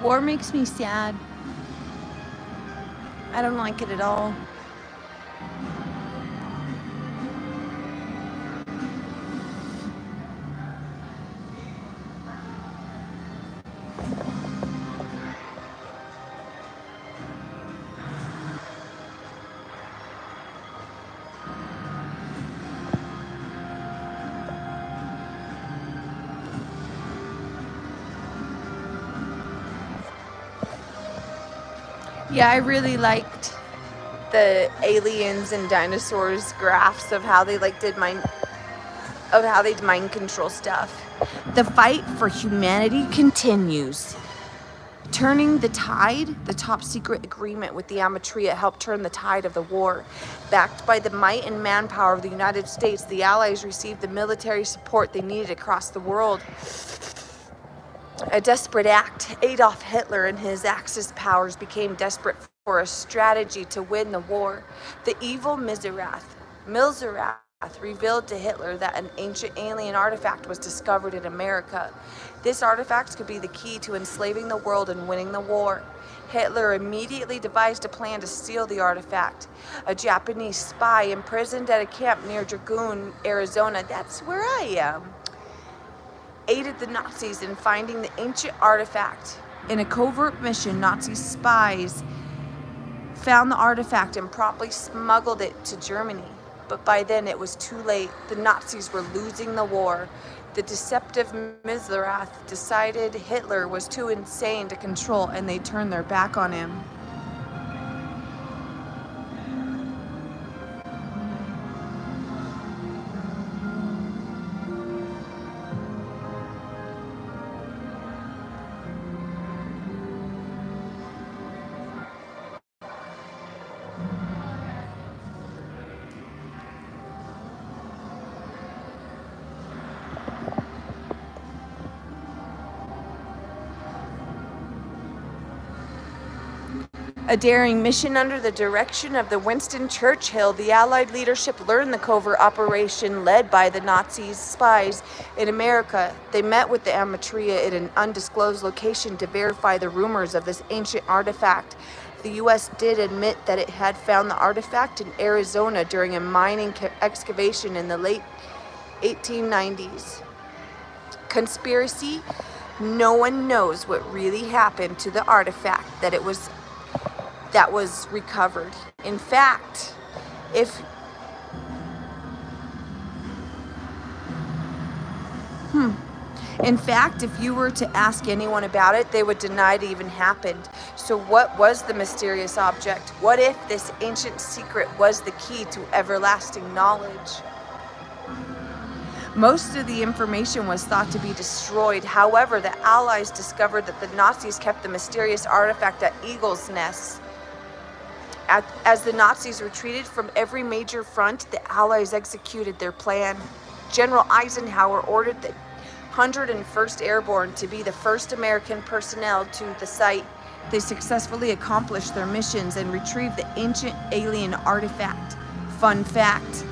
S1: War makes me sad. I don't like it at all. Yeah, I really liked the aliens and dinosaurs graphs of how they like did mind of how they mind control stuff. The fight for humanity continues. Turning the tide, the top secret agreement with the Amatria helped turn the tide of the war. Backed by the might and manpower of the United States, the Allies received the military support they needed across the world. A desperate act, Adolf Hitler and his Axis powers became desperate for a strategy to win the war. The evil Mizrath, Milzerath, revealed to Hitler that an ancient alien artifact was discovered in America. This artifact could be the key to enslaving the world and winning the war. Hitler immediately devised a plan to steal the artifact. A Japanese spy imprisoned at a camp near Dragoon, Arizona, that's where I am, aided the Nazis in finding the ancient artifact. In a covert mission, Nazi spies found the artifact and promptly smuggled it to Germany. But by then it was too late. The Nazis were losing the war. The deceptive Mizrath decided Hitler was too insane to control and they turned their back on him. A daring mission under the direction of the Winston Churchill, the Allied leadership learned the covert operation led by the Nazis' spies in America. They met with the Amatria at an undisclosed location to verify the rumors of this ancient artifact. The U.S. did admit that it had found the artifact in Arizona during a mining excavation in the late 1890s. Conspiracy? No one knows what really happened to the artifact, that it was that was recovered. In fact, if Hmm. In fact, if you were to ask anyone about it, they would deny it even happened. So what was the mysterious object? What if this ancient secret was the key to everlasting knowledge? Most of the information was thought to be destroyed. However, the Allies discovered that the Nazis kept the mysterious artifact at Eagle's Nest as the Nazis retreated from every major front, the Allies executed their plan. General Eisenhower ordered the 101st Airborne to be the first American personnel to the site. They successfully accomplished their missions and retrieved the ancient alien artifact. Fun fact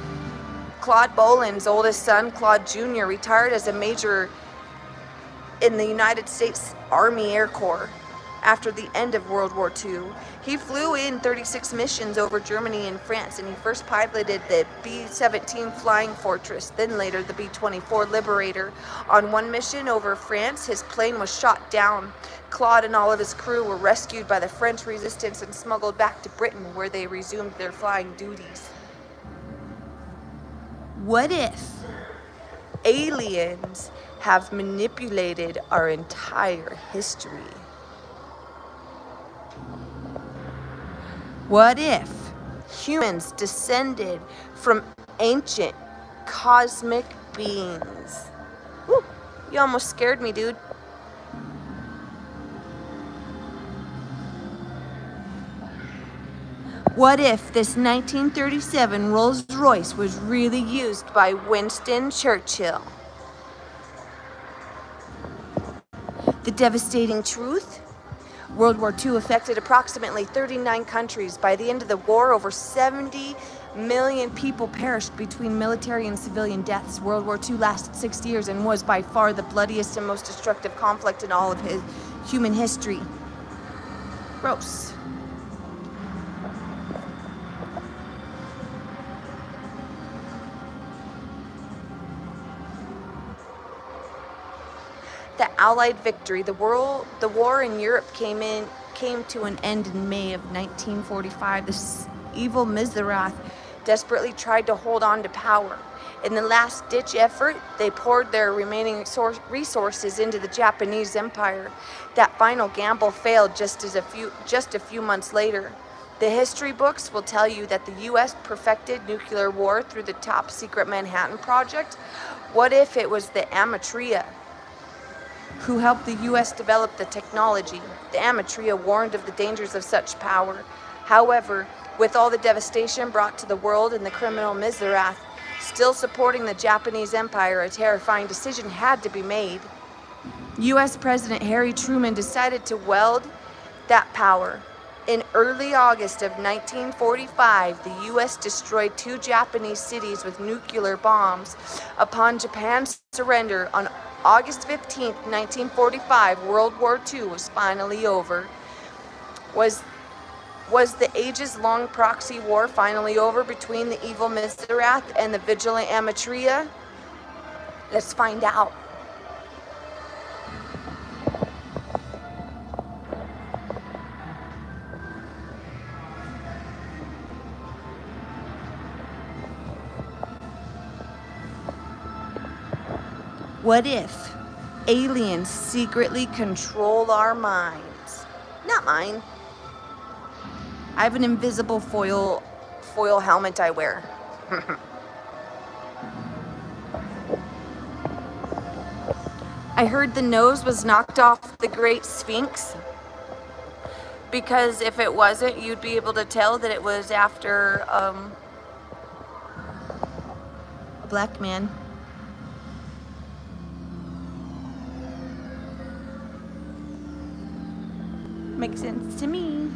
S1: Claude Bowlin's oldest son, Claude Jr., retired as a major in the United States Army Air Corps after the end of World War II. He flew in 36 missions over Germany and France, and he first piloted the B-17 Flying Fortress, then later the B-24 Liberator. On one mission over France, his plane was shot down. Claude and all of his crew were rescued by the French resistance and smuggled back to Britain, where they resumed their flying duties. What if aliens have manipulated our entire history? What if humans descended from ancient cosmic beings? Woo, you almost scared me, dude. What if this 1937 Rolls Royce was really used by Winston Churchill? The devastating truth? World War II affected approximately 39 countries. By the end of the war, over 70 million people perished between military and civilian deaths. World War II lasted six years and was by far the bloodiest and most destructive conflict in all of his human history. Gross. The Allied victory, the, world, the war in Europe came, in, came to an end in May of 1945. This evil Milzerath desperately tried to hold on to power. In the last ditch effort, they poured their remaining resources into the Japanese Empire. That final gamble failed just, as a, few, just a few months later. The history books will tell you that the US perfected nuclear war through the top secret Manhattan Project. What if it was the Amatria who helped the US develop the technology? The Amatria warned of the dangers of such power. However, with all the devastation brought to the world and the criminal Milzerath still supporting the Japanese Empire, a terrifying decision had to be made. US President Harry Truman decided to weld that power in early August of 1945, the U.S. destroyed two Japanese cities with nuclear bombs. Upon Japan's surrender on August 15, 1945, World War II was finally over. Was, was the ages-long proxy war finally over between the evil Milzerath and the vigilant Amatria? Let's find out. What if aliens secretly control our minds? Not mine. I have an invisible foil foil helmet I wear. I heard the nose was knocked off the Great Sphinx because if it wasn't, you'd be able to tell that it was after um, a black man. Makes sense to me.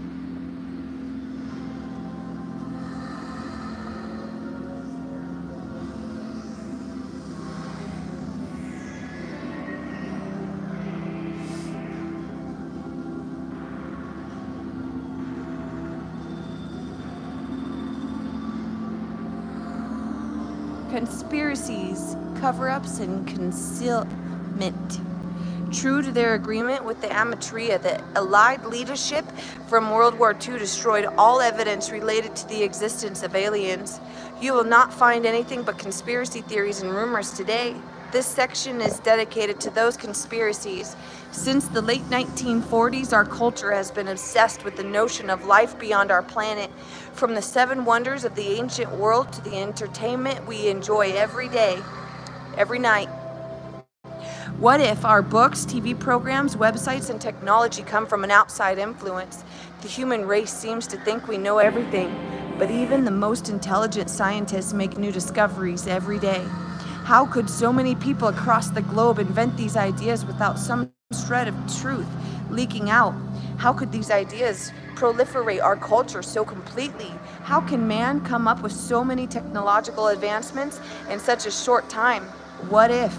S1: Conspiracies, cover-ups, and concealment True to their agreement with the Amatria, the Allied leadership from World War II destroyed all evidence related to the existence of aliens. You will not find anything but conspiracy theories and rumors today. This section is dedicated to those conspiracies. Since the late 1940s, our culture has been obsessed with the notion of life beyond our planet. From the seven wonders of the ancient world to the entertainment we enjoy every day, every night. What if our books, TV programs, websites, and technology come from an outside influence? The human race seems to think we know everything, but even the most intelligent scientists make new discoveries every day. How could so many people across the globe invent these ideas without some shred of truth leaking out? How could these ideas proliferate our culture so completely? How can man come up with so many technological advancements in such a short time? What if?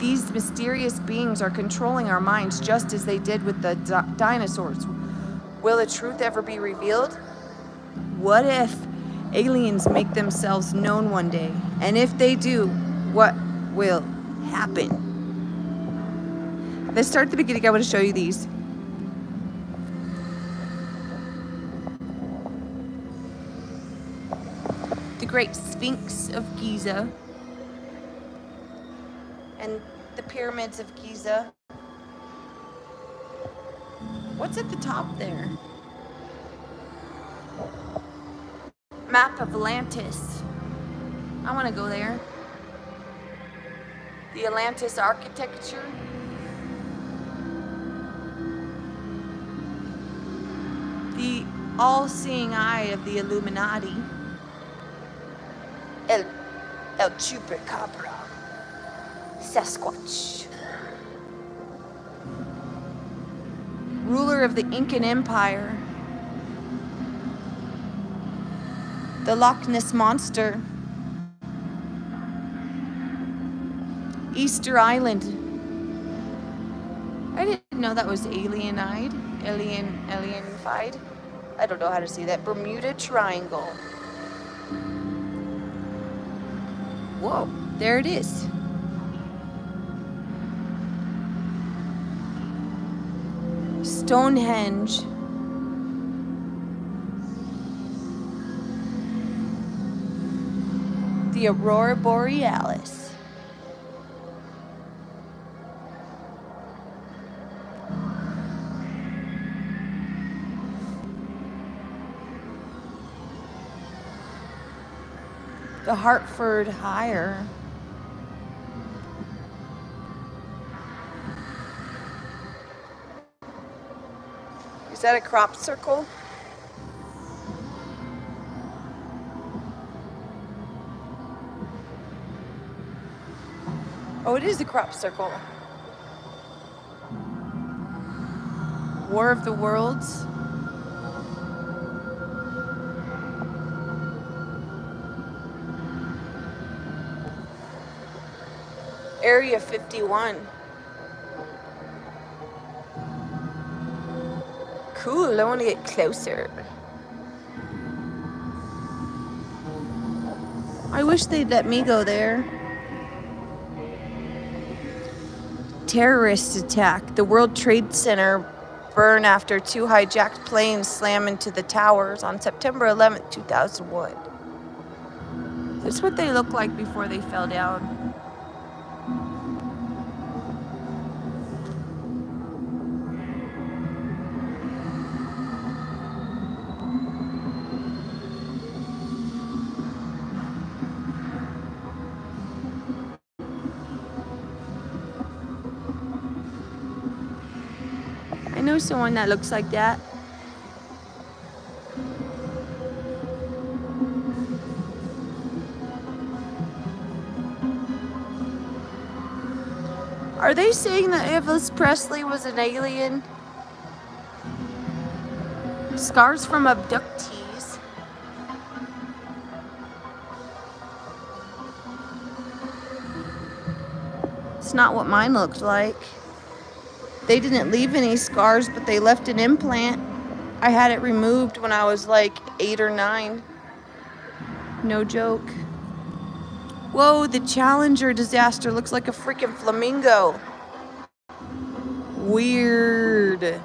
S1: These mysterious beings are controlling our minds just as they did with the di dinosaurs. Will the truth ever be revealed? What if aliens make themselves known one day? And if they do, what will happen? Let's start at the beginning. I want to show you these. The Great Sphinx of Giza and the pyramids of Giza. What's at the top there? Map of Atlantis. I want to go there. The Atlantis architecture. The all-seeing eye of the Illuminati. El, El Chupacabra. Sasquatch. Ruler of the Incan Empire. The Loch Ness Monster. Easter Island. I didn't know that was alienide. Alien, alienified. I don't know how to say that. Bermuda Triangle. Whoa, there it is. Stonehenge. The Aurora Borealis. The Hartford Higher. Is that a crop circle? Oh, it is a crop circle. War of the Worlds. Area 51. Cool, I want to get closer. I wish they'd let me go there. Terrorist attack. The World Trade Center burn after two hijacked planes slam into the towers on September 11, 2001. That's what they looked like before they fell down. Someone that looks like that. Are they saying that Elvis Presley was an alien? Scars from abductees. It's not what mine looked like. They didn't leave any scars, but they left an implant. I had it removed when I was like eight or nine. No joke. Whoa, the Challenger disaster looks like a freaking flamingo. Weird.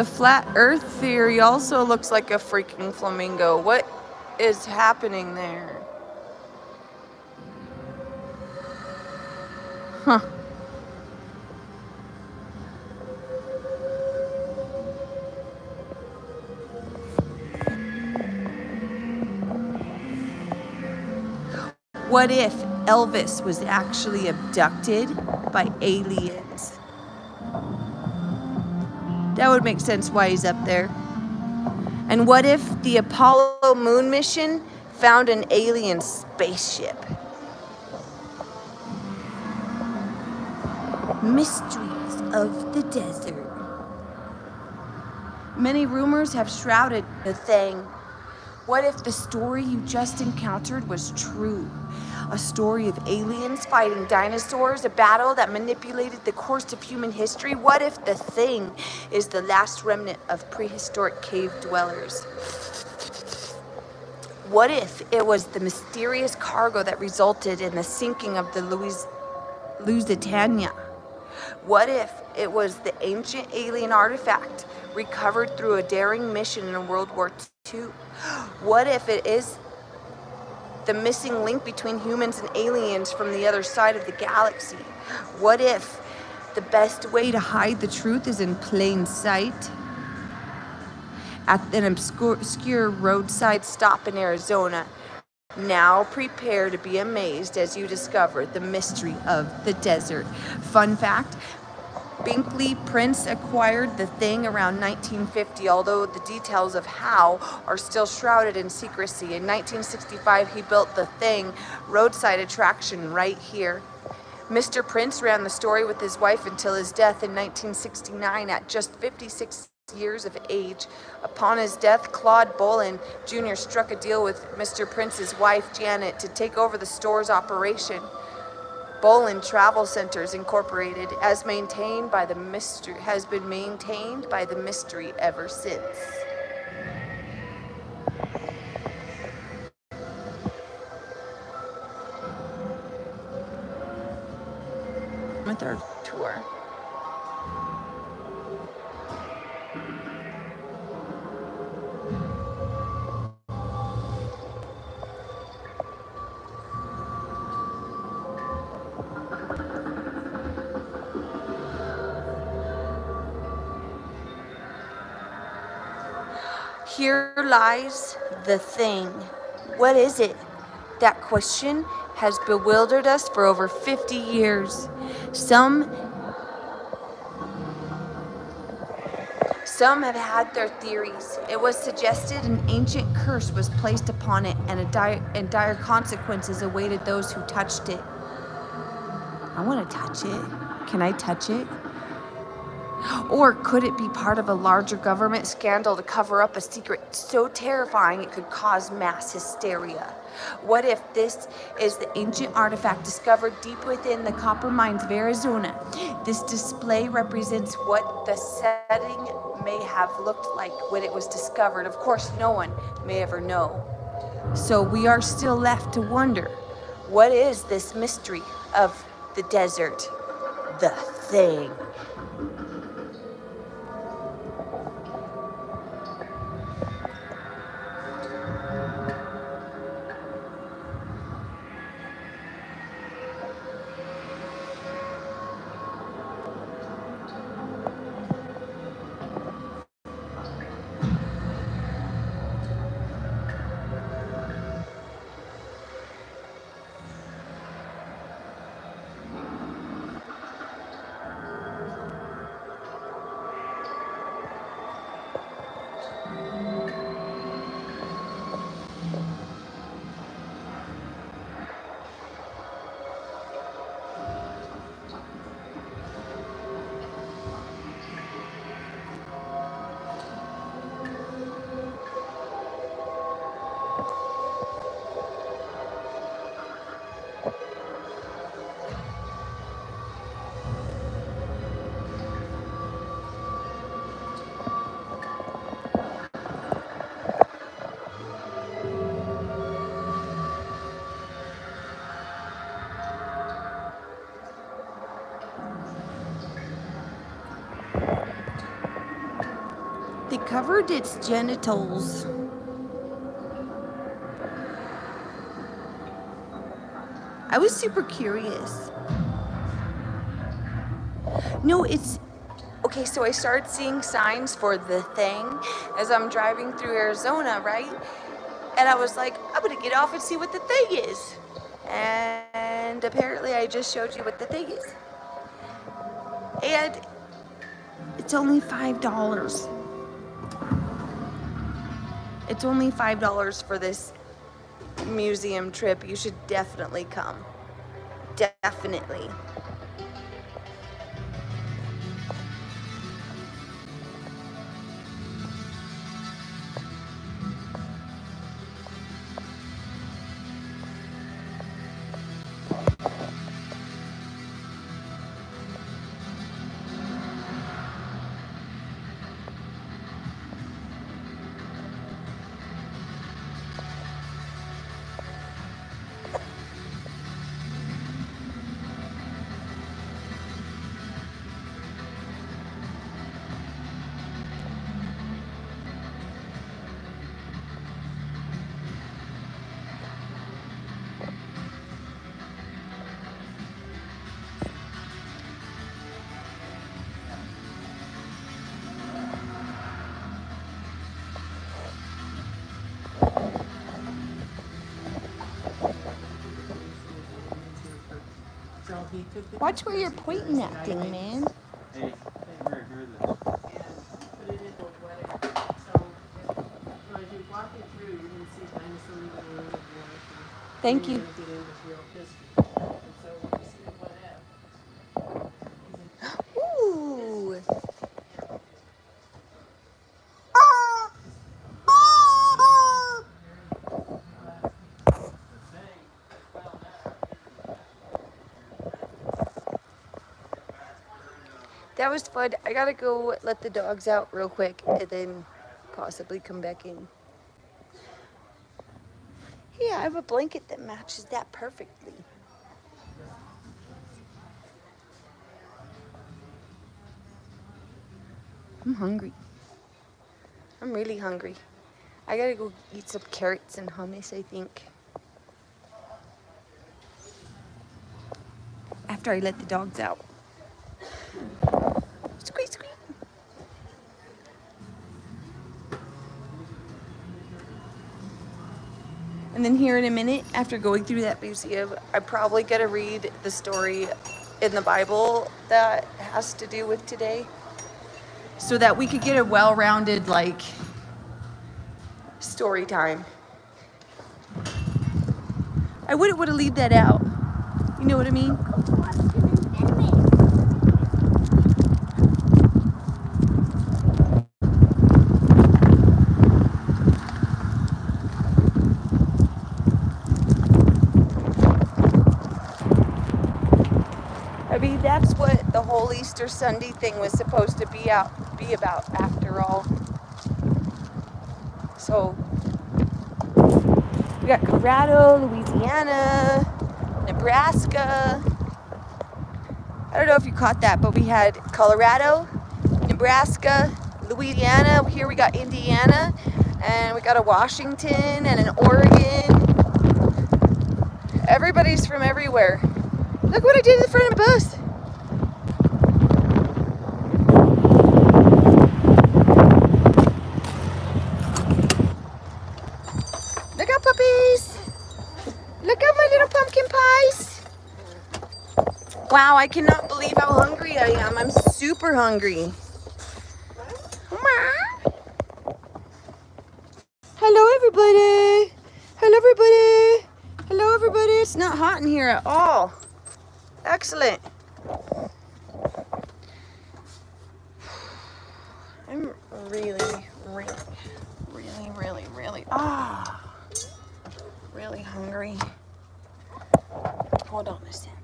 S1: The flat earth theory also looks like a freaking flamingo. What is happening there? Huh. What if Elvis was actually abducted by aliens? That would make sense why he's up there. And what if the Apollo moon mission found an alien spaceship? Mysteries of the desert. Many rumors have shrouded the thing. What if the story you just encountered was true? A story of aliens fighting dinosaurs, a battle that manipulated the course of human history? What if the thing is the last remnant of prehistoric cave dwellers? What if it was the mysterious cargo that resulted in the sinking of the Louis- Lusitania? What if it was the ancient alien artifact recovered through a daring mission in World War II? What if it is the missing link between humans and aliens from the other side of the galaxy? What if the best way to hide the truth is in plain sight? At an obscure, roadside stop in Arizona, now prepare to be amazed as you discover the mystery of the desert. Fun fact Binkley Prince acquired the thing around 1950, although the details of how are still shrouded in secrecy. In 1965, he built the thing roadside attraction right here. Mr. Prince ran the story with his wife until his death in 1969 at just 56 years of age. Upon his death, Claude Bowlin Jr. struck a deal with Mr. Prince's wife, Janet, to take over the store's operation. Bowlin Travel Centers Incorporated, as maintained by the mystery, has been maintained by the mystery ever since. With our Here lies the thing. What is it? That question has bewildered us for over 50 years. Some Some have had their theories. It was suggested an ancient curse was placed upon it and, a dire, and dire consequences awaited those who touched it. I want to touch it. Can I touch it? Or could it be part of a larger government scandal to cover up a secret so terrifying it could cause mass hysteria? What if this is the ancient artifact discovered deep within the copper mines of Arizona? This display represents what the setting may have looked like when it was discovered. Of course, no one may ever know. So we are still left to wonder what is this mystery of the desert? The thing. Covered its genitals. I was super curious. No, it's okay. So I started seeing signs for the thing as I'm driving through Arizona, right? And I was like, I'm gonna get off and see what the thing is. And apparently, I just showed you what the thing is. And it's only five dollars. It's only $5 for this museum trip. You should definitely come. Definitely. Watch where you're pointing that thing, man.
S2: Hey, we're here this.
S3: But it is athletic, so, so as you're walking through, you're gonna see dinosaurs and a little bit more.
S1: Thank
S3: You're
S1: you.
S3: gonna get into real history. And so when you see what if,
S1: Ooh. That was fun. I gotta go let the dogs out real quick and then possibly come back in. Yeah, I have a blanket that matches that perfectly. I'm hungry. I'm really hungry. I gotta go eat some carrots and hummus, I think. After I let the dogs out. Squeak, squeak. And then here in a minute, after going through that museum, I'm probably gonna read the story in the Bible that has to do with today. So that we could get a well-rounded like story time. I wouldn't want to leave that out. You know what I mean? I mean, that's what the whole Easter Sunday thing was supposed to be out be about after all. So we got Colorado, Louisiana, Nebraska. I don't know if you caught that, but we had Colorado, Nebraska, Louisiana. Here we got Indiana, and we got a Washington and an Oregon. Everybody's from everywhere. Look what I did in the front of the bus. Look out, puppies. Look out, my little pumpkin pies. Wow, I cannot believe how hungry I am. I'm super hungry. Hello, everybody. Hello, everybody. Hello, everybody. It's not hot in here at all. Excellent. I'm really, really, really, really, really, ah, really hungry. Hold on a sec.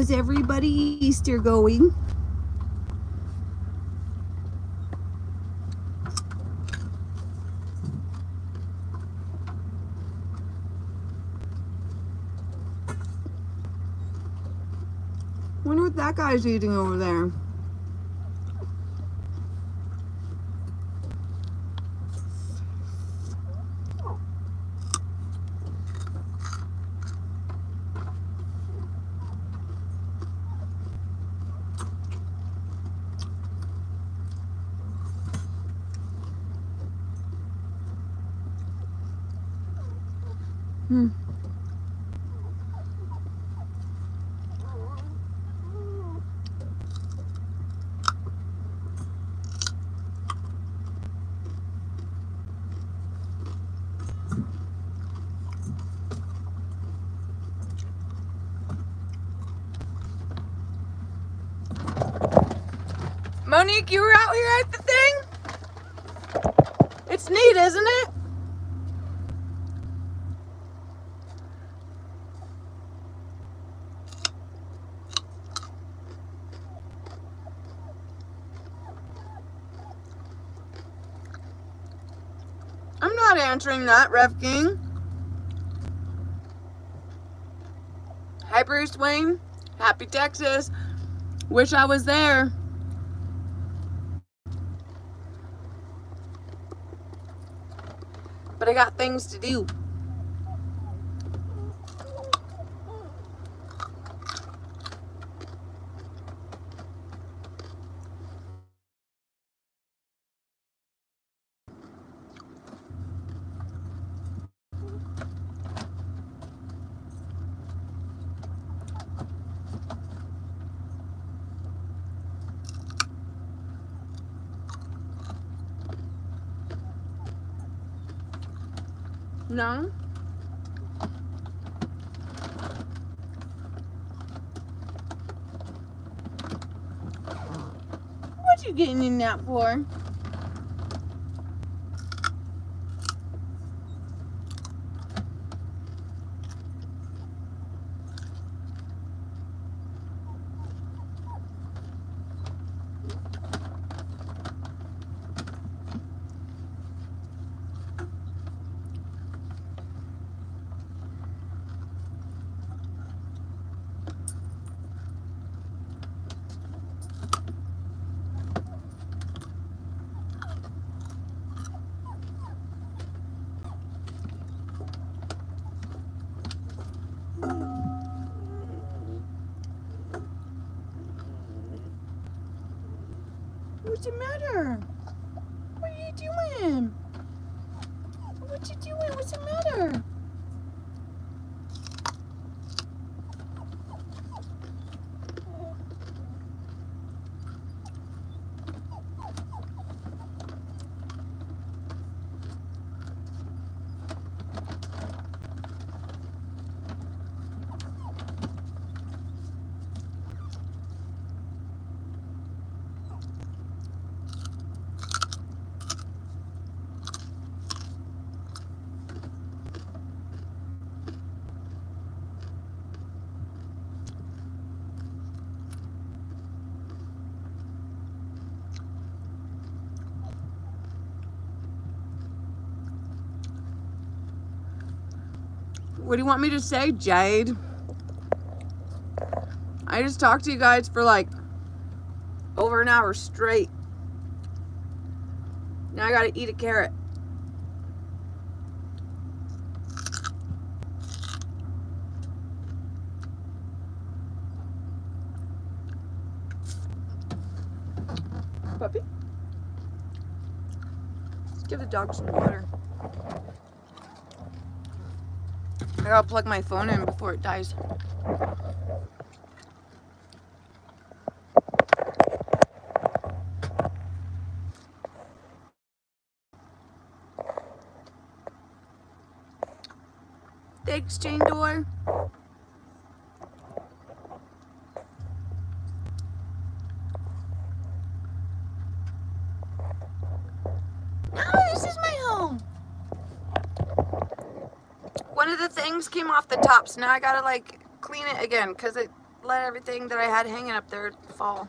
S1: How's everybody Easter going? Wonder what that guy's eating over there. Hmm. You were out here at the thing? It's neat, isn't it? I'm not answering that, Rev King. Hi, Bruce Wayne. Happy Texas. Wish I was there. I got things to do. No? What you getting in that for? Do you want me to say, Jade? I just talked to you guys for like over an hour straight. Now I gotta eat a carrot. Puppy? Let's give the dog some water. I gotta plug my phone in before it dies. Thanks, Jane Door. No, this is my home. One of the things came off the top, so now I gotta like clean it again because it let everything that I had hanging up there fall.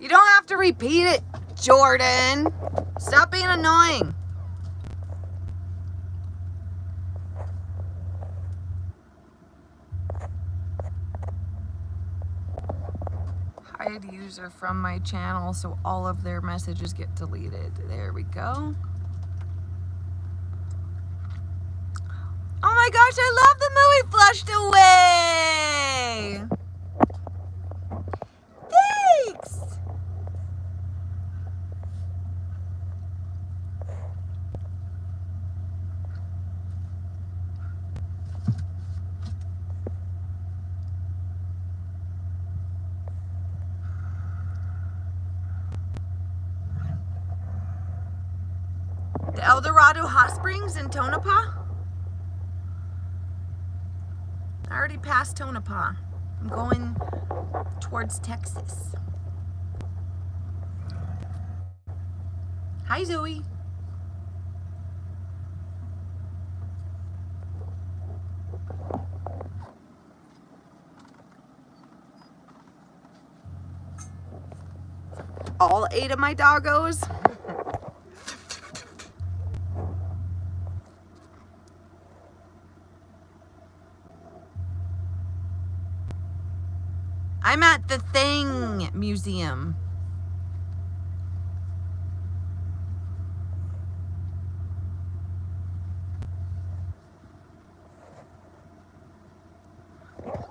S1: You don't have to repeat it, Jordan. Stop being annoying. Hide user from my channel so all of their messages get deleted. There we go. Oh my gosh, I love the movie Flushed Away! Thanks! The El Dorado Hot Springs in Tonopah? I already passed Tonopah. I'm going towards Texas. Hi, Zoe. All eight of my doggos. At the Thing Museum.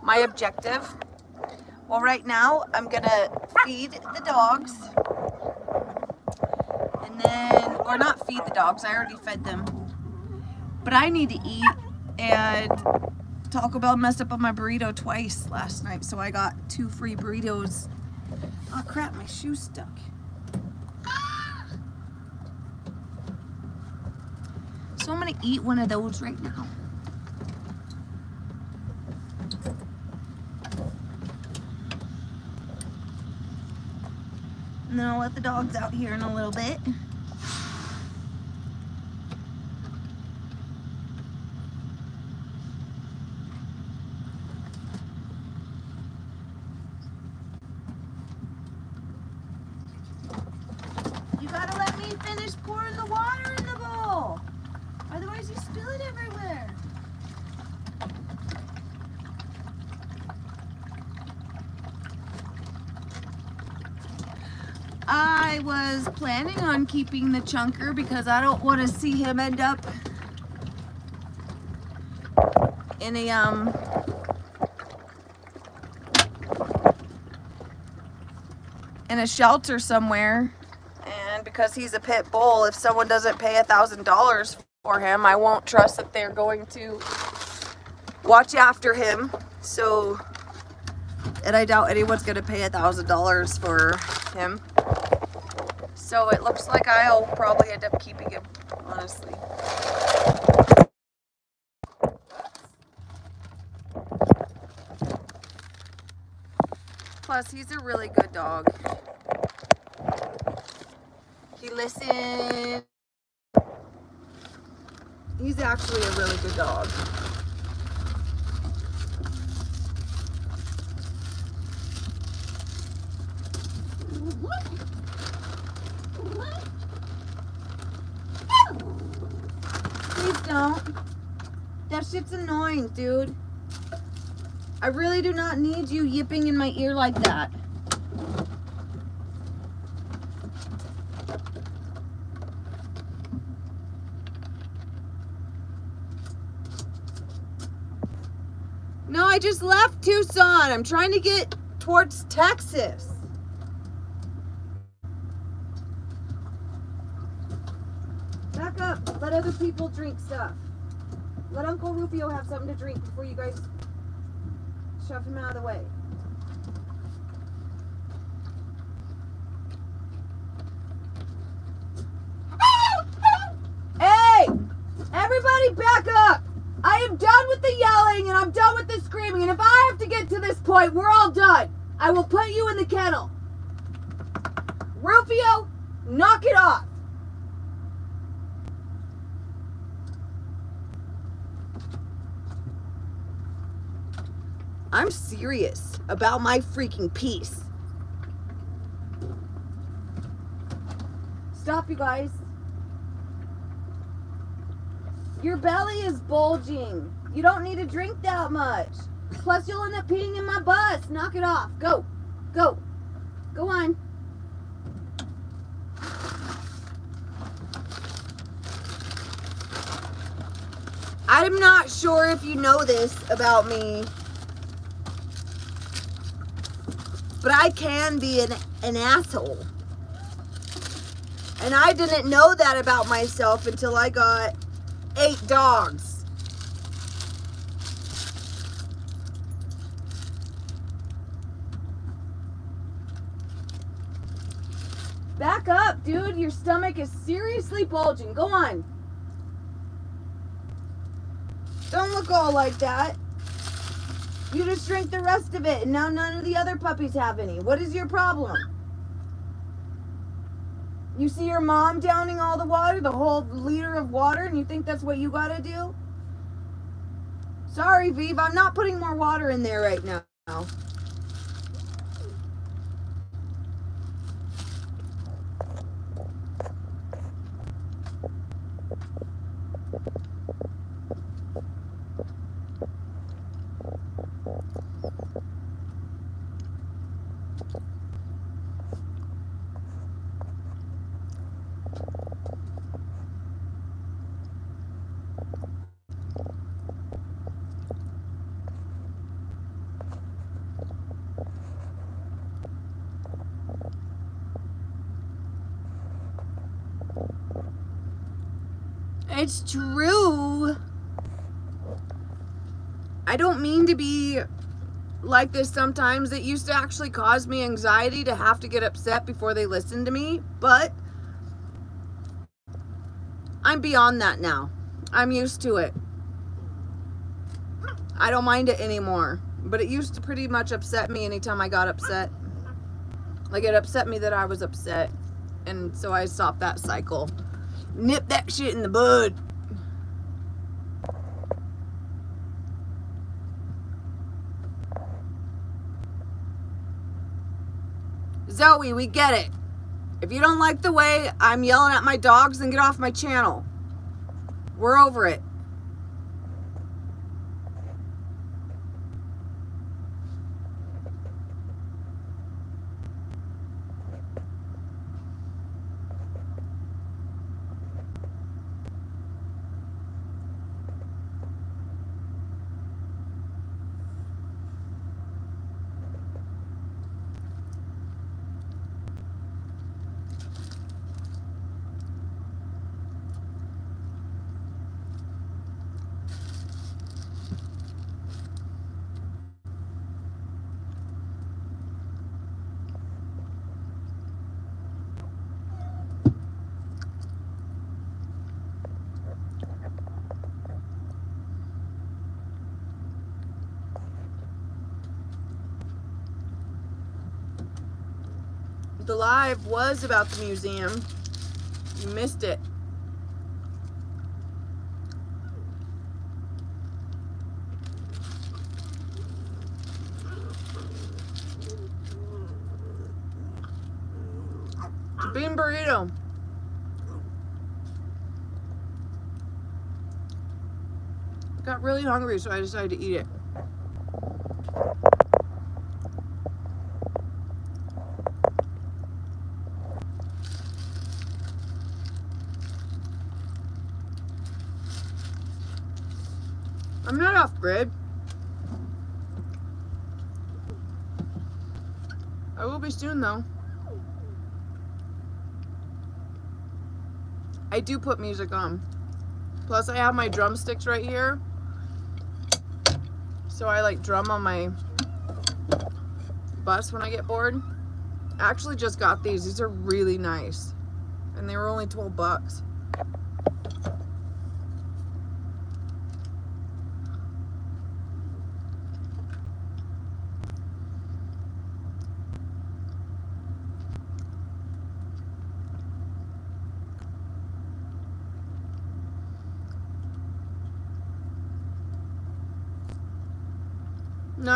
S1: My objective. Well, right now I'm gonna feed the dogs. And then, or not feed the dogs, I already fed them. But I need to eat and Taco Bell messed up on my burrito twice last night, so I got two free burritos. Oh crap, my shoe's stuck. So I'm gonna eat one of those right now. And then I'll let the dogs out here in a little bit. You gotta let me finish pouring the water in the bowl. Otherwise you spill it everywhere. I was keeping the chunker because I don't want to see him end up in a um in a shelter somewhere. And because he's a pit bull if someone doesn't pay a thousand dollars for him i won't trust that they're going to watch after him. So and i doubt anyone's going to pay a thousand dollars for him so it looks like i'll probably end up keeping him honestly. Plus he's a really good dog. He listens. He's actually a really good dog. Please don't. That shit's annoying, dude. I really do not need you yipping in my ear like that. No, I just left Tucson. I'm trying to get towards Texas. Back up. Let other people drink stuff. Let Uncle Rufio have something to drink before you guys shove him out of the way. Hey! Everybody back up! I am done with the yelling and I'm done with the screaming. And if I have to get to this point, we're all done. I will put you in the kennel. Rufio, knock it off. I'm serious about my freaking peace. Stop, you guys. Your belly is bulging. You don't need to drink that much. Plus, you'll end up peeing in my bus. Knock it off. Go. Go. Go on. I'm not sure if you know this about me, but I can be an, an asshole. And I didn't know that about myself until I got eight dogs. Back up, dude. Your stomach is seriously bulging. Go on. Don't look all like that. You just drank the rest of it, and now none of the other puppies have any. What is your problem? You see your mom downing all the water, the whole liter of water, and you think that's what you gotta do? Sorry, Vive, I'm not putting more water in there right now. It's true. I don't mean to be like this sometimes. It used to actually cause me anxiety to have to get upset before they listen to me, but I'm beyond that now. I'm used to it. I don't mind it anymore. But it used to pretty much upset me anytime I got upset. Like it upset me that I was upset. And so I stopped that cycle. Nip that shit in the bud. Zoe, we get it. If you don't like the way I'm yelling at my dogs, then get off my channel. We're over it. The live was about the museum. You missed it. Bean burrito. Got really hungry, so I decided to eat it. I'm not off grid. I will be soon though. I do put music on. Plus I have my drumsticks right here. So I like drum on my bus when I get bored. I actually just got these. These are really nice. And they were only 12 bucks.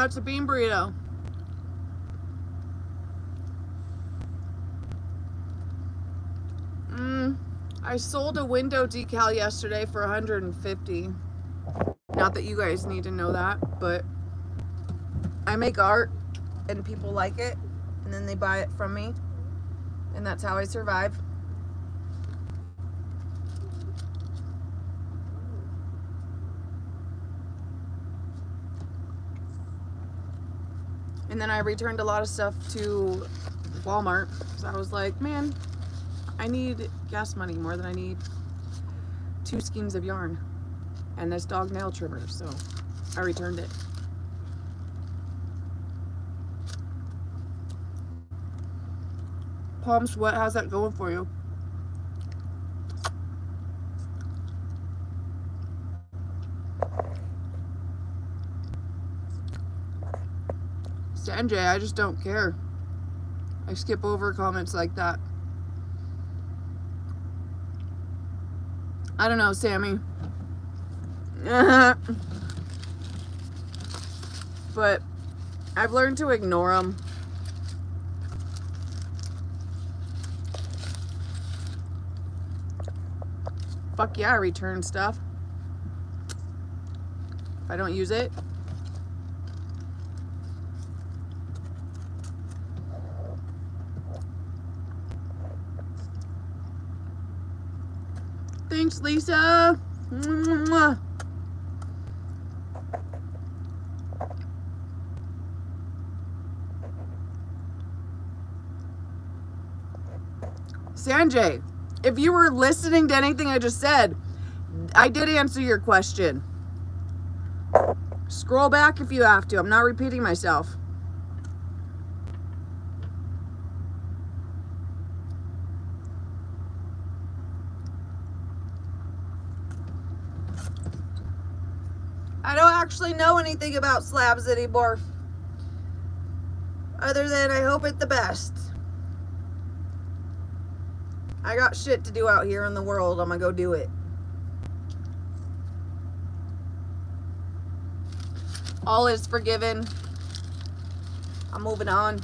S1: It's a bean burrito. Mm, I sold a window decal yesterday for 150. Not that you guys need to know that, but I make art and people like it and then they buy it from me. And that's how I survive. And then I returned a lot of stuff to Walmart because I was like, man, I need gas money more than I need two skeins of yarn and this dog nail trimmer. So I returned it. Palm Sweat, how's that going for you? Sanjay, I just don't care. I skip over comments like that. I don't know, Sammy. but I've learned to ignore them. Fuck yeah, I return stuff. If I don't use it, Lisa. Sanjay, if you were listening to anything I just said, I did answer your question. Scroll back if you have to. I'm not repeating myself. I don't actually know anything about slabs anymore. Other than I hope it the best. I got shit to do out here in the world. I'm gonna go do it. All is forgiven. I'm moving on.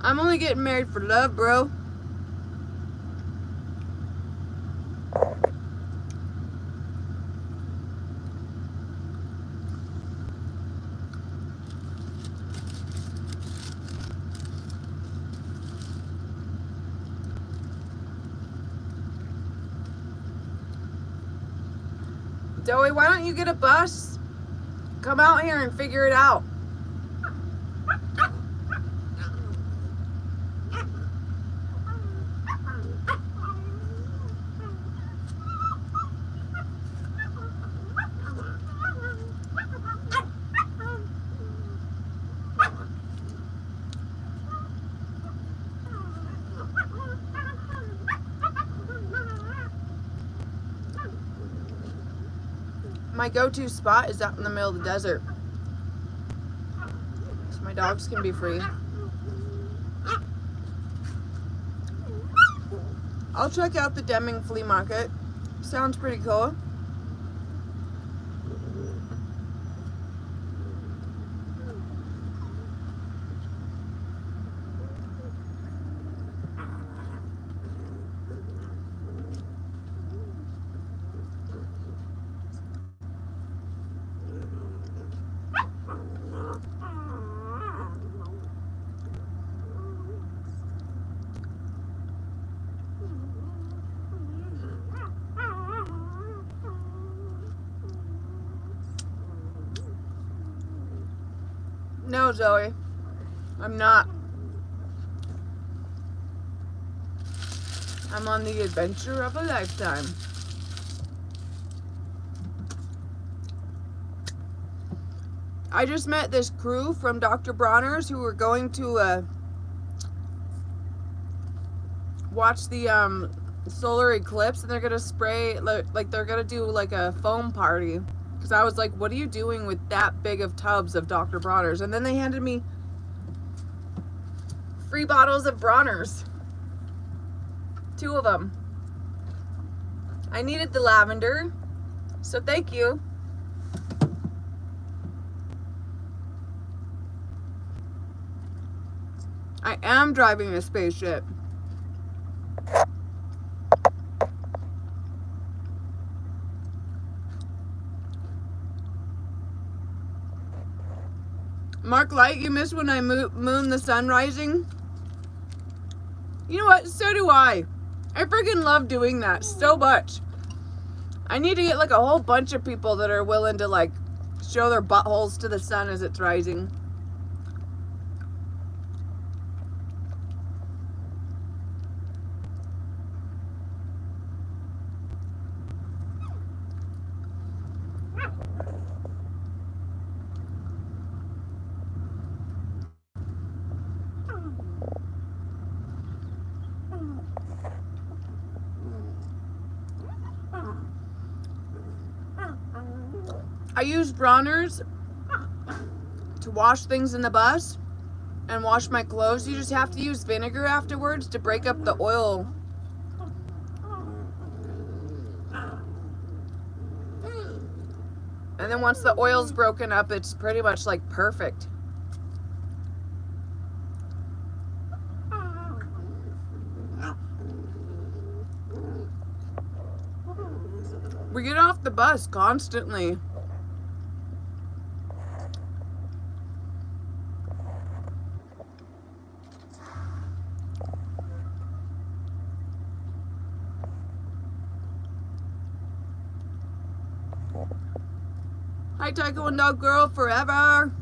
S1: I'm only getting married for love, bro. Joey, why don't you get a bus? Come out here and figure it out. My go-to spot is out in the middle of the desert. So my dogs can be free. I'll check out the Deming Flea Market. Sounds pretty cool. No, Zoe. I'm not. I'm on the adventure of a lifetime. I just met this crew from Dr. Bronner's who were going to uh, watch the um, solar eclipse and they're gonna spray like, like they're gonna do like a foam party because I was like, what are you doing with that big of tubs of Dr. Bronner's? And then they handed me free bottles of Bronner's. Two of them. I needed the lavender, so thank you. I am driving a spaceship. Mark Light, you miss when I mo- moon the sun rising? You know what? So do I. I freaking love doing that so much. I need to get like a whole bunch of people that are willing to like show their buttholes to the sun as it's rising. Bronner's to wash things in the bus and wash my clothes. You just have to use vinegar afterwards to break up the oil. And then once the oil's broken up, it's pretty much like perfect. We get off the bus constantly. Hi, Taekwondo girl, forever.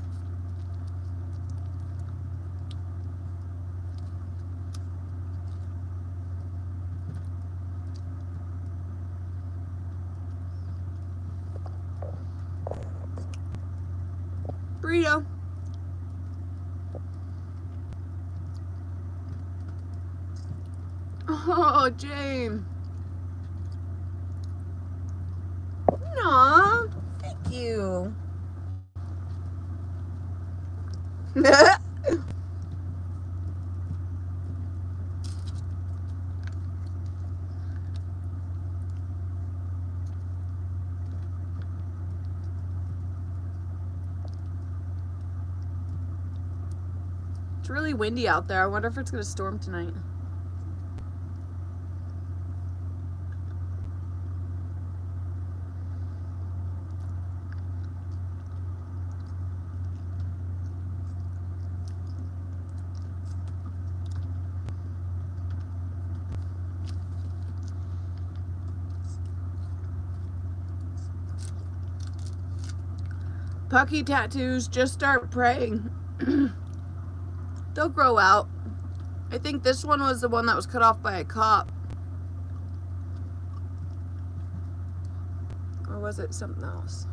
S1: burrito. Oh, Jane. Aw, thank you. It's really windy out there. I wonder if it's gonna storm tonight. Pucky tattoos, just start praying. They'll grow out. I think this one was the one that was cut off by a cop. Or was it something else?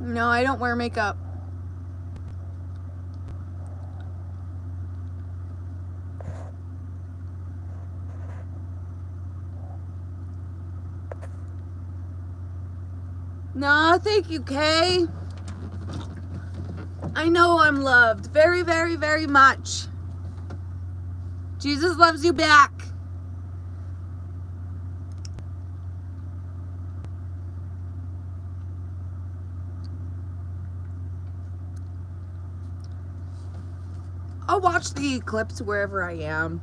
S1: No, I don't wear makeup. No, thank you, Kay. I know I'm loved very, very, very much. Jesus loves you back. I'll watch the eclipse wherever I am.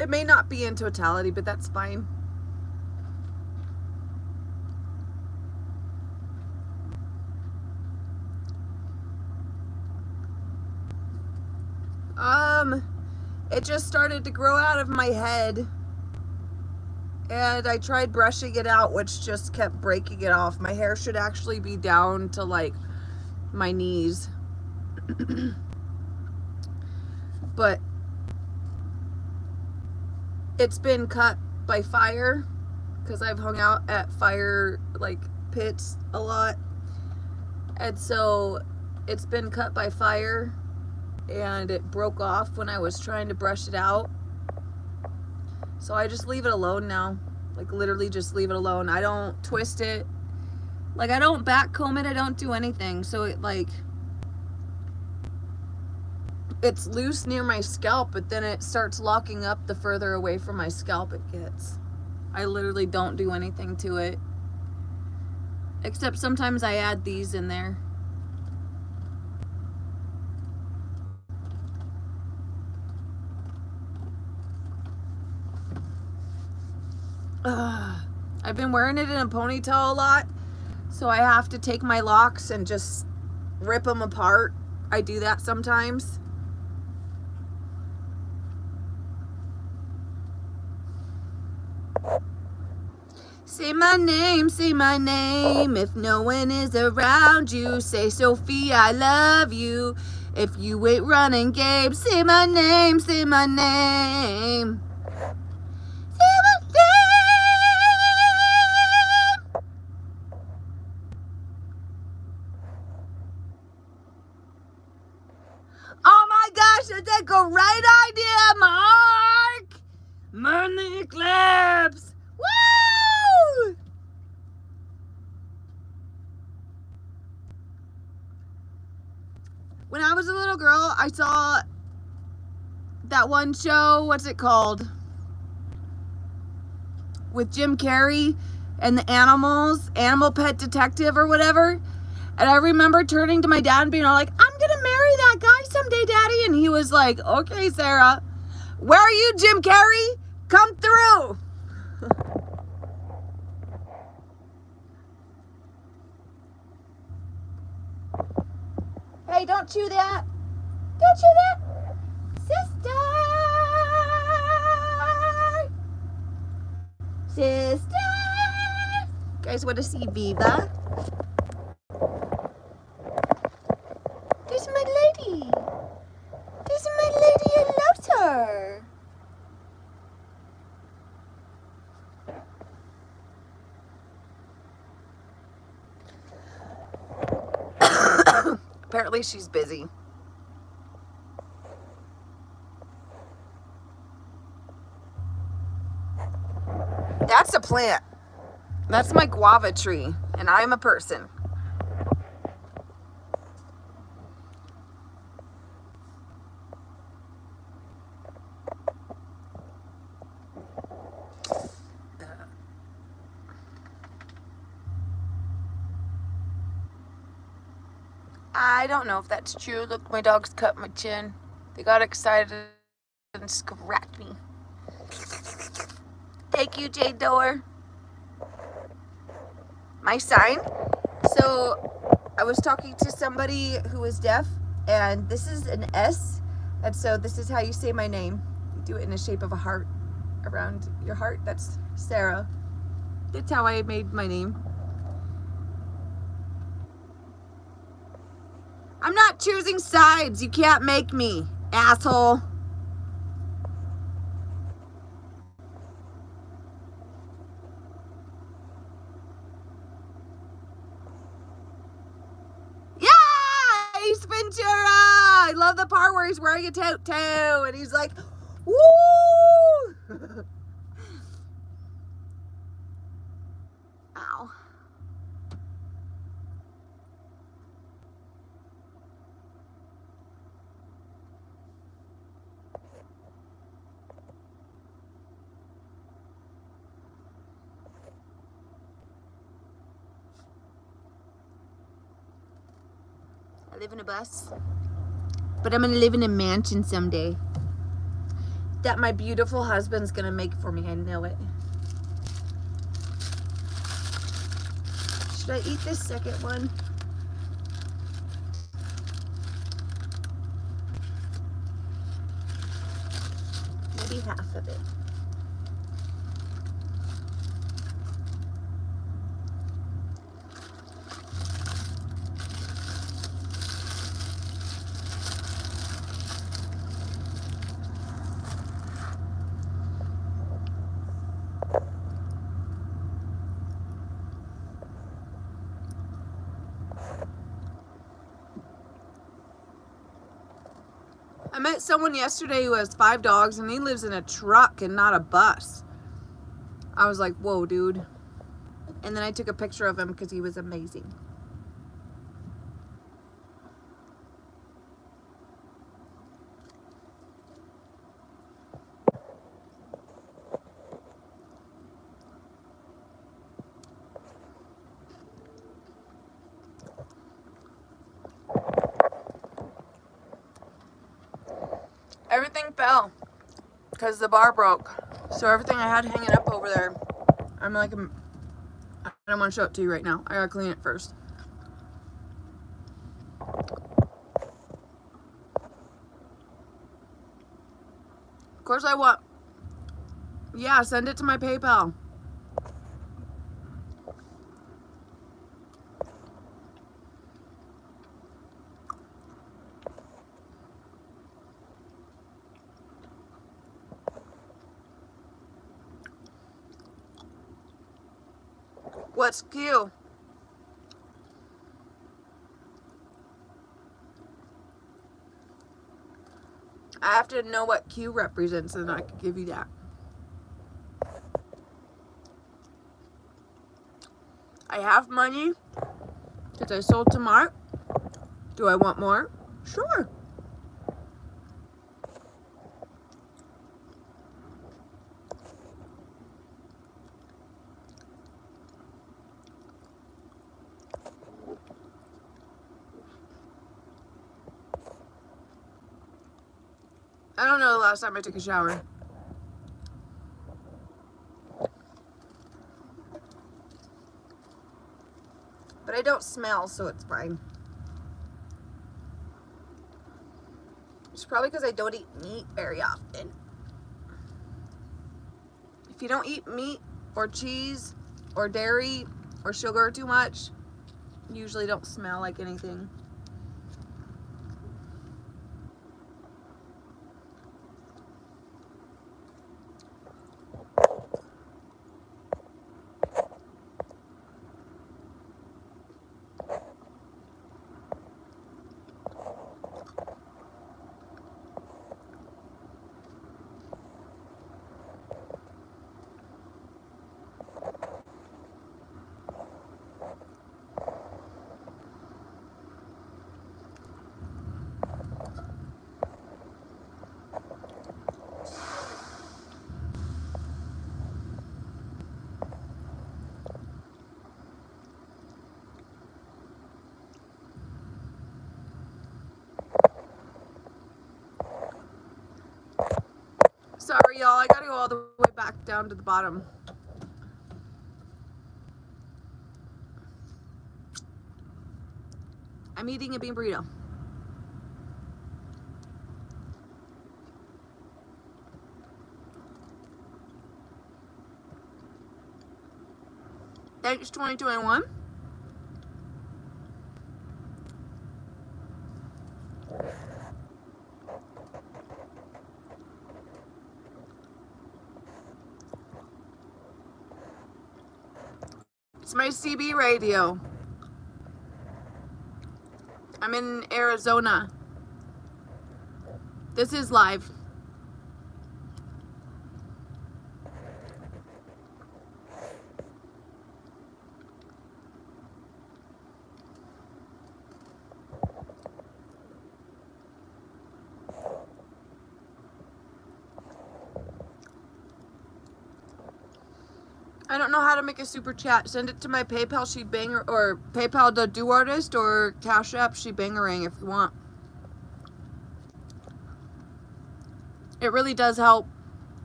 S1: It may not be in totality, but that's fine. Um, it just started to grow out of my head. And I tried brushing it out, which just kept breaking it off. My hair should actually be down to like my knees. but it's been cut by fire because I've hung out at fire like pits a lot. And so it's been cut by fire and it broke off when I was trying to brush it out. So I just leave it alone now. Like literally just leave it alone. I don't twist it. Like I don't back comb it. I don't do anything. So it like it's loose near my scalp, but then it starts locking up the further away from my scalp it gets. I literally don't do anything to it. Except sometimes I add these in there. I've been wearing it in a ponytail a lot, so I have to take my locks and just rip them apart. I do that sometimes. Say my name, say my name. If no one is around you, say Sophie, I love you. If you ain't running game, say my name, say my name. Gosh, that's a great idea, Mark! Moon eclipse! Woo! When I was a little girl, I saw that one show, what's it called? With Jim Carrey and the animals, Animal Pet Detective or whatever. And I remember turning to my dad and being all like, I'm gonna marry that guy someday, daddy. And he was like, okay, Sarah. Where are you, Jim Carrey? Come through. hey, don't chew that. Don't chew that. Sister. Sister. You guys want to see Viva? This is my lady. This is my lady. I love Apparently she's busy. That's a plant. That's my guava tree, and I'm a person. I don't know if that's true. Look, my dogs cut my chin. They got excited and scratched me. Thank you, Jade Door. My sign. So I was talking to somebody who is deaf, and this is an S, and so this is how you say my name. You do it in the shape of a heart around your heart. That's Sarah. That's how I made my name. I'm choosing sides. You can't make me, asshole. Yeah, Ace. I love the part where he's wearing a toe and he's like, woo. Ow. I live in a bus. But I'm gonna live in a mansion someday. That my beautiful husband's gonna make for me. I know it. Should I eat this second one? Maybe half of it. I yesterday who has five dogs and he lives in a truck and not a bus. I was like, whoa, dude. And then I took a picture of him because he was amazing. Everything fell because the bar broke. So everything I had hanging up over there, I'm like, I'm, I don't want to show it to you right now. I gotta clean it first. Of course I want. Yeah, send it to my PayPal. Q? I have to know what Q represents and I can give you that. I have money because I sold to Mark. Do I want more? Sure. Last time I took a shower. But I don't smell, so it's fine. It's probably because I don't eat meat very often. If you don't eat meat or cheese or dairy or sugar too much, you usually don't smell like anything. Down to the bottom. I'm eating a bean burrito. Thanks, 2021. CB radio. I'm in Arizona. This is live. I don't know how to make a super chat. Send it to my PayPal she banger or PayPal the do artist or Cash App she bangerang if you want. It really does help.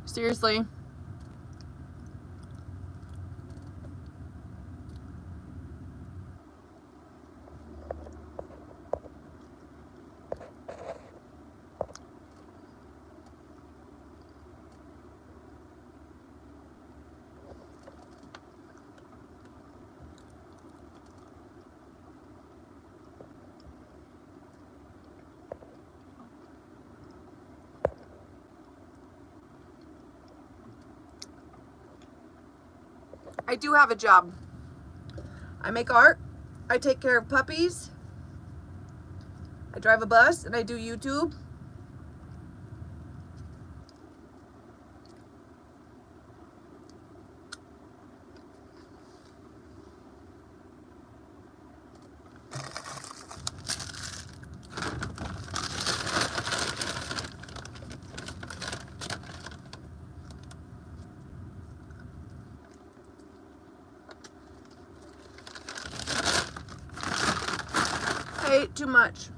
S1: Seriously. I do have a job. I make art. I take care of puppies. I drive a bus and I do YouTube. I ate too much.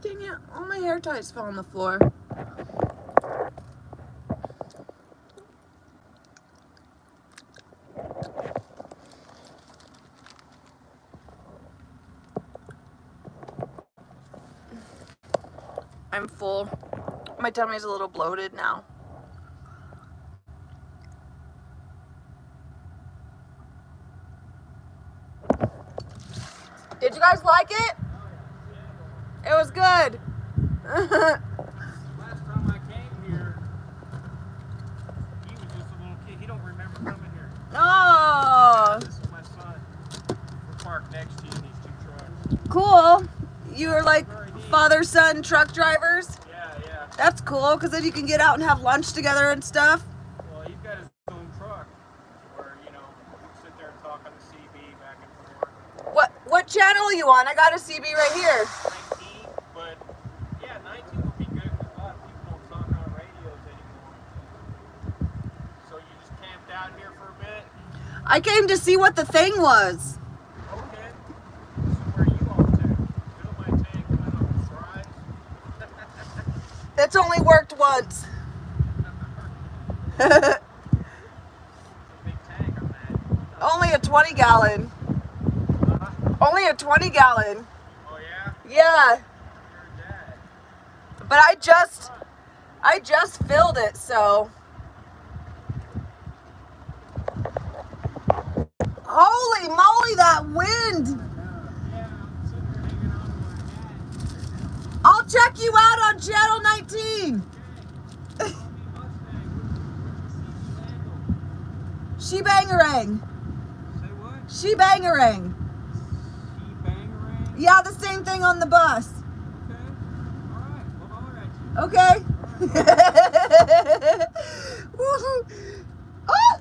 S1: Dang it, all my hair ties fell on the floor. I'm full. My tummy's a little bloated now. Did you guys like it? It was good.
S2: Last time I came here, he was just a little kid. He don't remember coming here.
S1: oh,
S2: This is my son. We're parked next to you in these two trucks.
S1: cool. You are like father son truck drivers.
S2: Yeah, yeah.
S1: That's cool because then you can get out and have lunch together and stuff.
S2: Well, he's got his own truck where, you know, we sit there and talk on the CB back and forth.
S1: What what channel are you on? I got a CB right here.
S2: 19, but yeah, 19 would be good because a lot of people don't talk on radios anymore. So you just camped out here for a bit?
S1: I came to see what the thing was.
S2: Okay. So where are you off to? Fill my tank and then I'll drive.
S1: It's only worked once.
S2: It's a big tank on that.
S1: only a 20 gallon.
S2: Uh-huh.
S1: Only a 20 gallon.
S2: Oh yeah?
S1: Yeah,
S2: You're a dad.
S1: but I just I just filled it, so Holy moly, that wind!
S2: I'm sitting there hanging on to my hat.
S1: I'll check you out on channel 19.
S2: Tell me Mustang, which, which is
S1: She bangerang.
S2: Say what?
S1: She bangerang. Yeah, the same thing on the bus.
S2: Okay. Alright, we'll holler at you.
S1: Okay. Woo-hoo. Ah!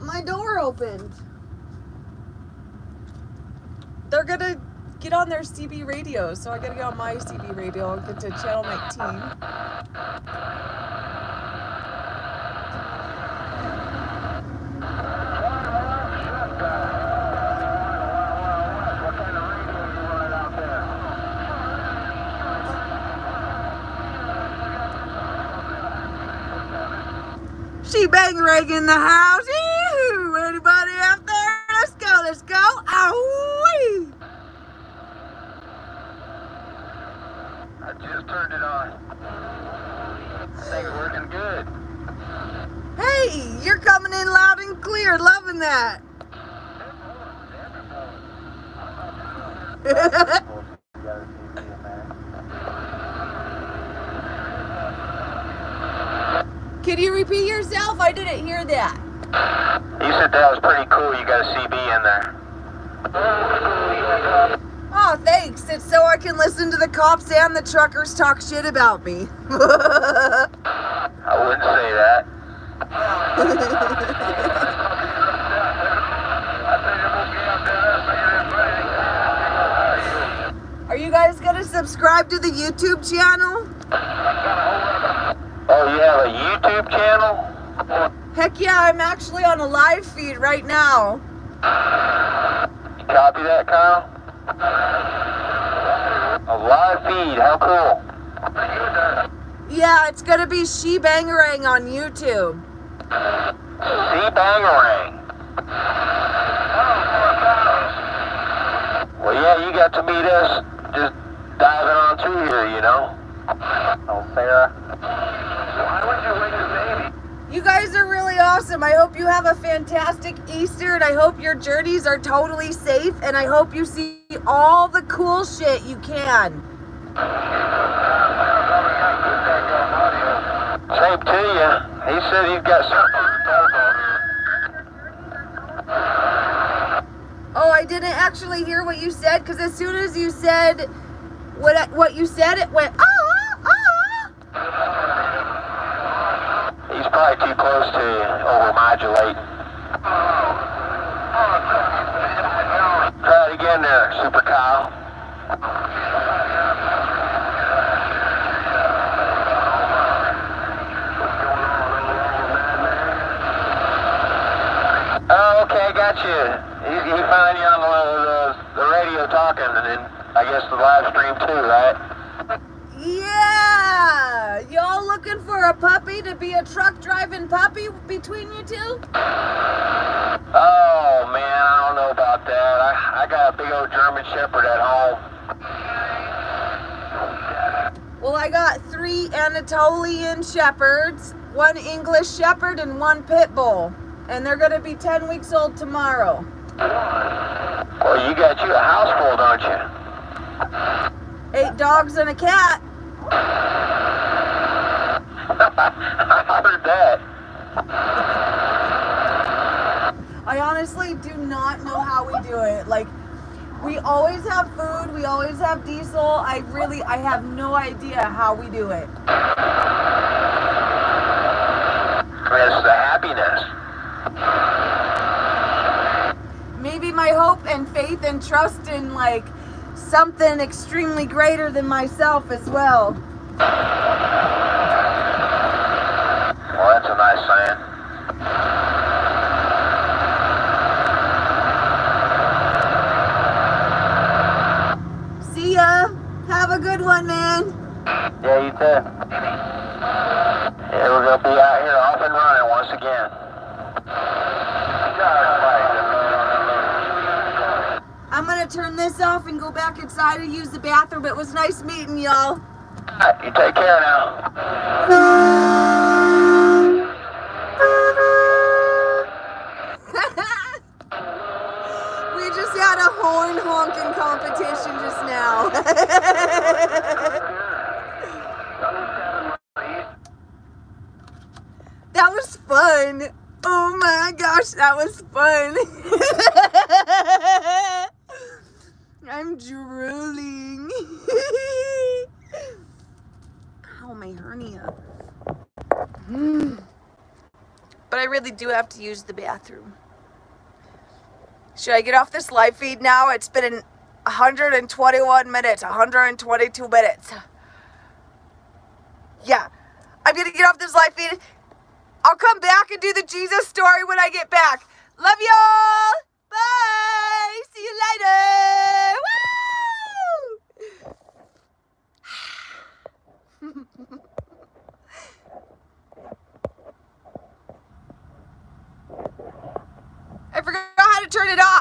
S1: My door opened. They're gonna get on their CB radio, so I gotta get on my CB radio and get to channel 19. She bang in the house. Ew, anybody out there? Let's go, let's go. Ow!
S4: I just turned it on. It's working good.
S1: Hey, you're coming in loud and clear. Loving that.
S4: You gotta see me, man.
S1: Can you repeat yourself? I didn't hear that.
S4: You said that was pretty cool. You got a CB in there.
S1: Oh, thanks. It's so I can listen to the cops and the truckers talk shit about me.
S4: I wouldn't say that.
S1: Are you guys gonna subscribe to the YouTube channel?
S4: Oh, you have a YouTube channel?
S1: Heck yeah, I'm actually on a live feed right now.
S4: Copy that, Kyle? A live feed. How cool.
S1: Yeah, it's gonna be She Bangerang on YouTube.
S4: See Bangerang. Well, yeah, you got to meet us just diving on through here, you know. Oh, Sarah. Why would you wake the baby?
S1: You guys are really awesome. I hope you have a fantastic Easter and I hope your journeys are totally safe and I hope you see all the cool shit you can.
S4: Same to you. He said he's got something telephone.
S1: Oh, I didn't actually hear what you said because as soon as you said what what you said, it went ah ah.
S4: He's to you, overmodulating. Try it again there, Super Kyle. Oh, okay, got you. He, he found you on the, the, the radio talking, and then I guess the live stream too, right?
S1: Yeah, y'all looking for a puppy to be a truck driving puppy between you two?
S4: Oh man, I don't know about that. I, I got a big old German Shepherd at home.
S1: Well, I got three Anatolian shepherds, one English shepherd, and one pit bull. And they're going to be 10 weeks old tomorrow.
S4: Well, you got you a house full, don't you?
S1: Eight dogs and a cat.
S4: I heard that.
S1: I honestly do not know how we do it. Like, we always have food, we always have diesel. I really, I have no idea how we do it.
S4: It's the happiness.
S1: Maybe my hope and faith and trust in, like, something extremely greater than myself as well.
S4: Well, that's a nice saying.
S1: See ya. Have a good one, man.
S4: Yeah, you too. Yeah, we're gonna be out here off and running once again.
S1: I'm gonna turn this off and go back inside and use the bathroom. It was nice meeting y'all.
S4: Alright, you take care now.
S1: we just had a horn honking competition just now. that was fun. Oh my gosh, that was fun. I'm drooling. Ow, my hernia. But I really do have to use the bathroom. Should I get off this live feed now? It's been 121 minutes, 122 minutes. Yeah, I'm gonna get off this live feed. I'll come back and do the Jesus story when I get back. Love y'all. Bye. See you later. Woo! to turn it off.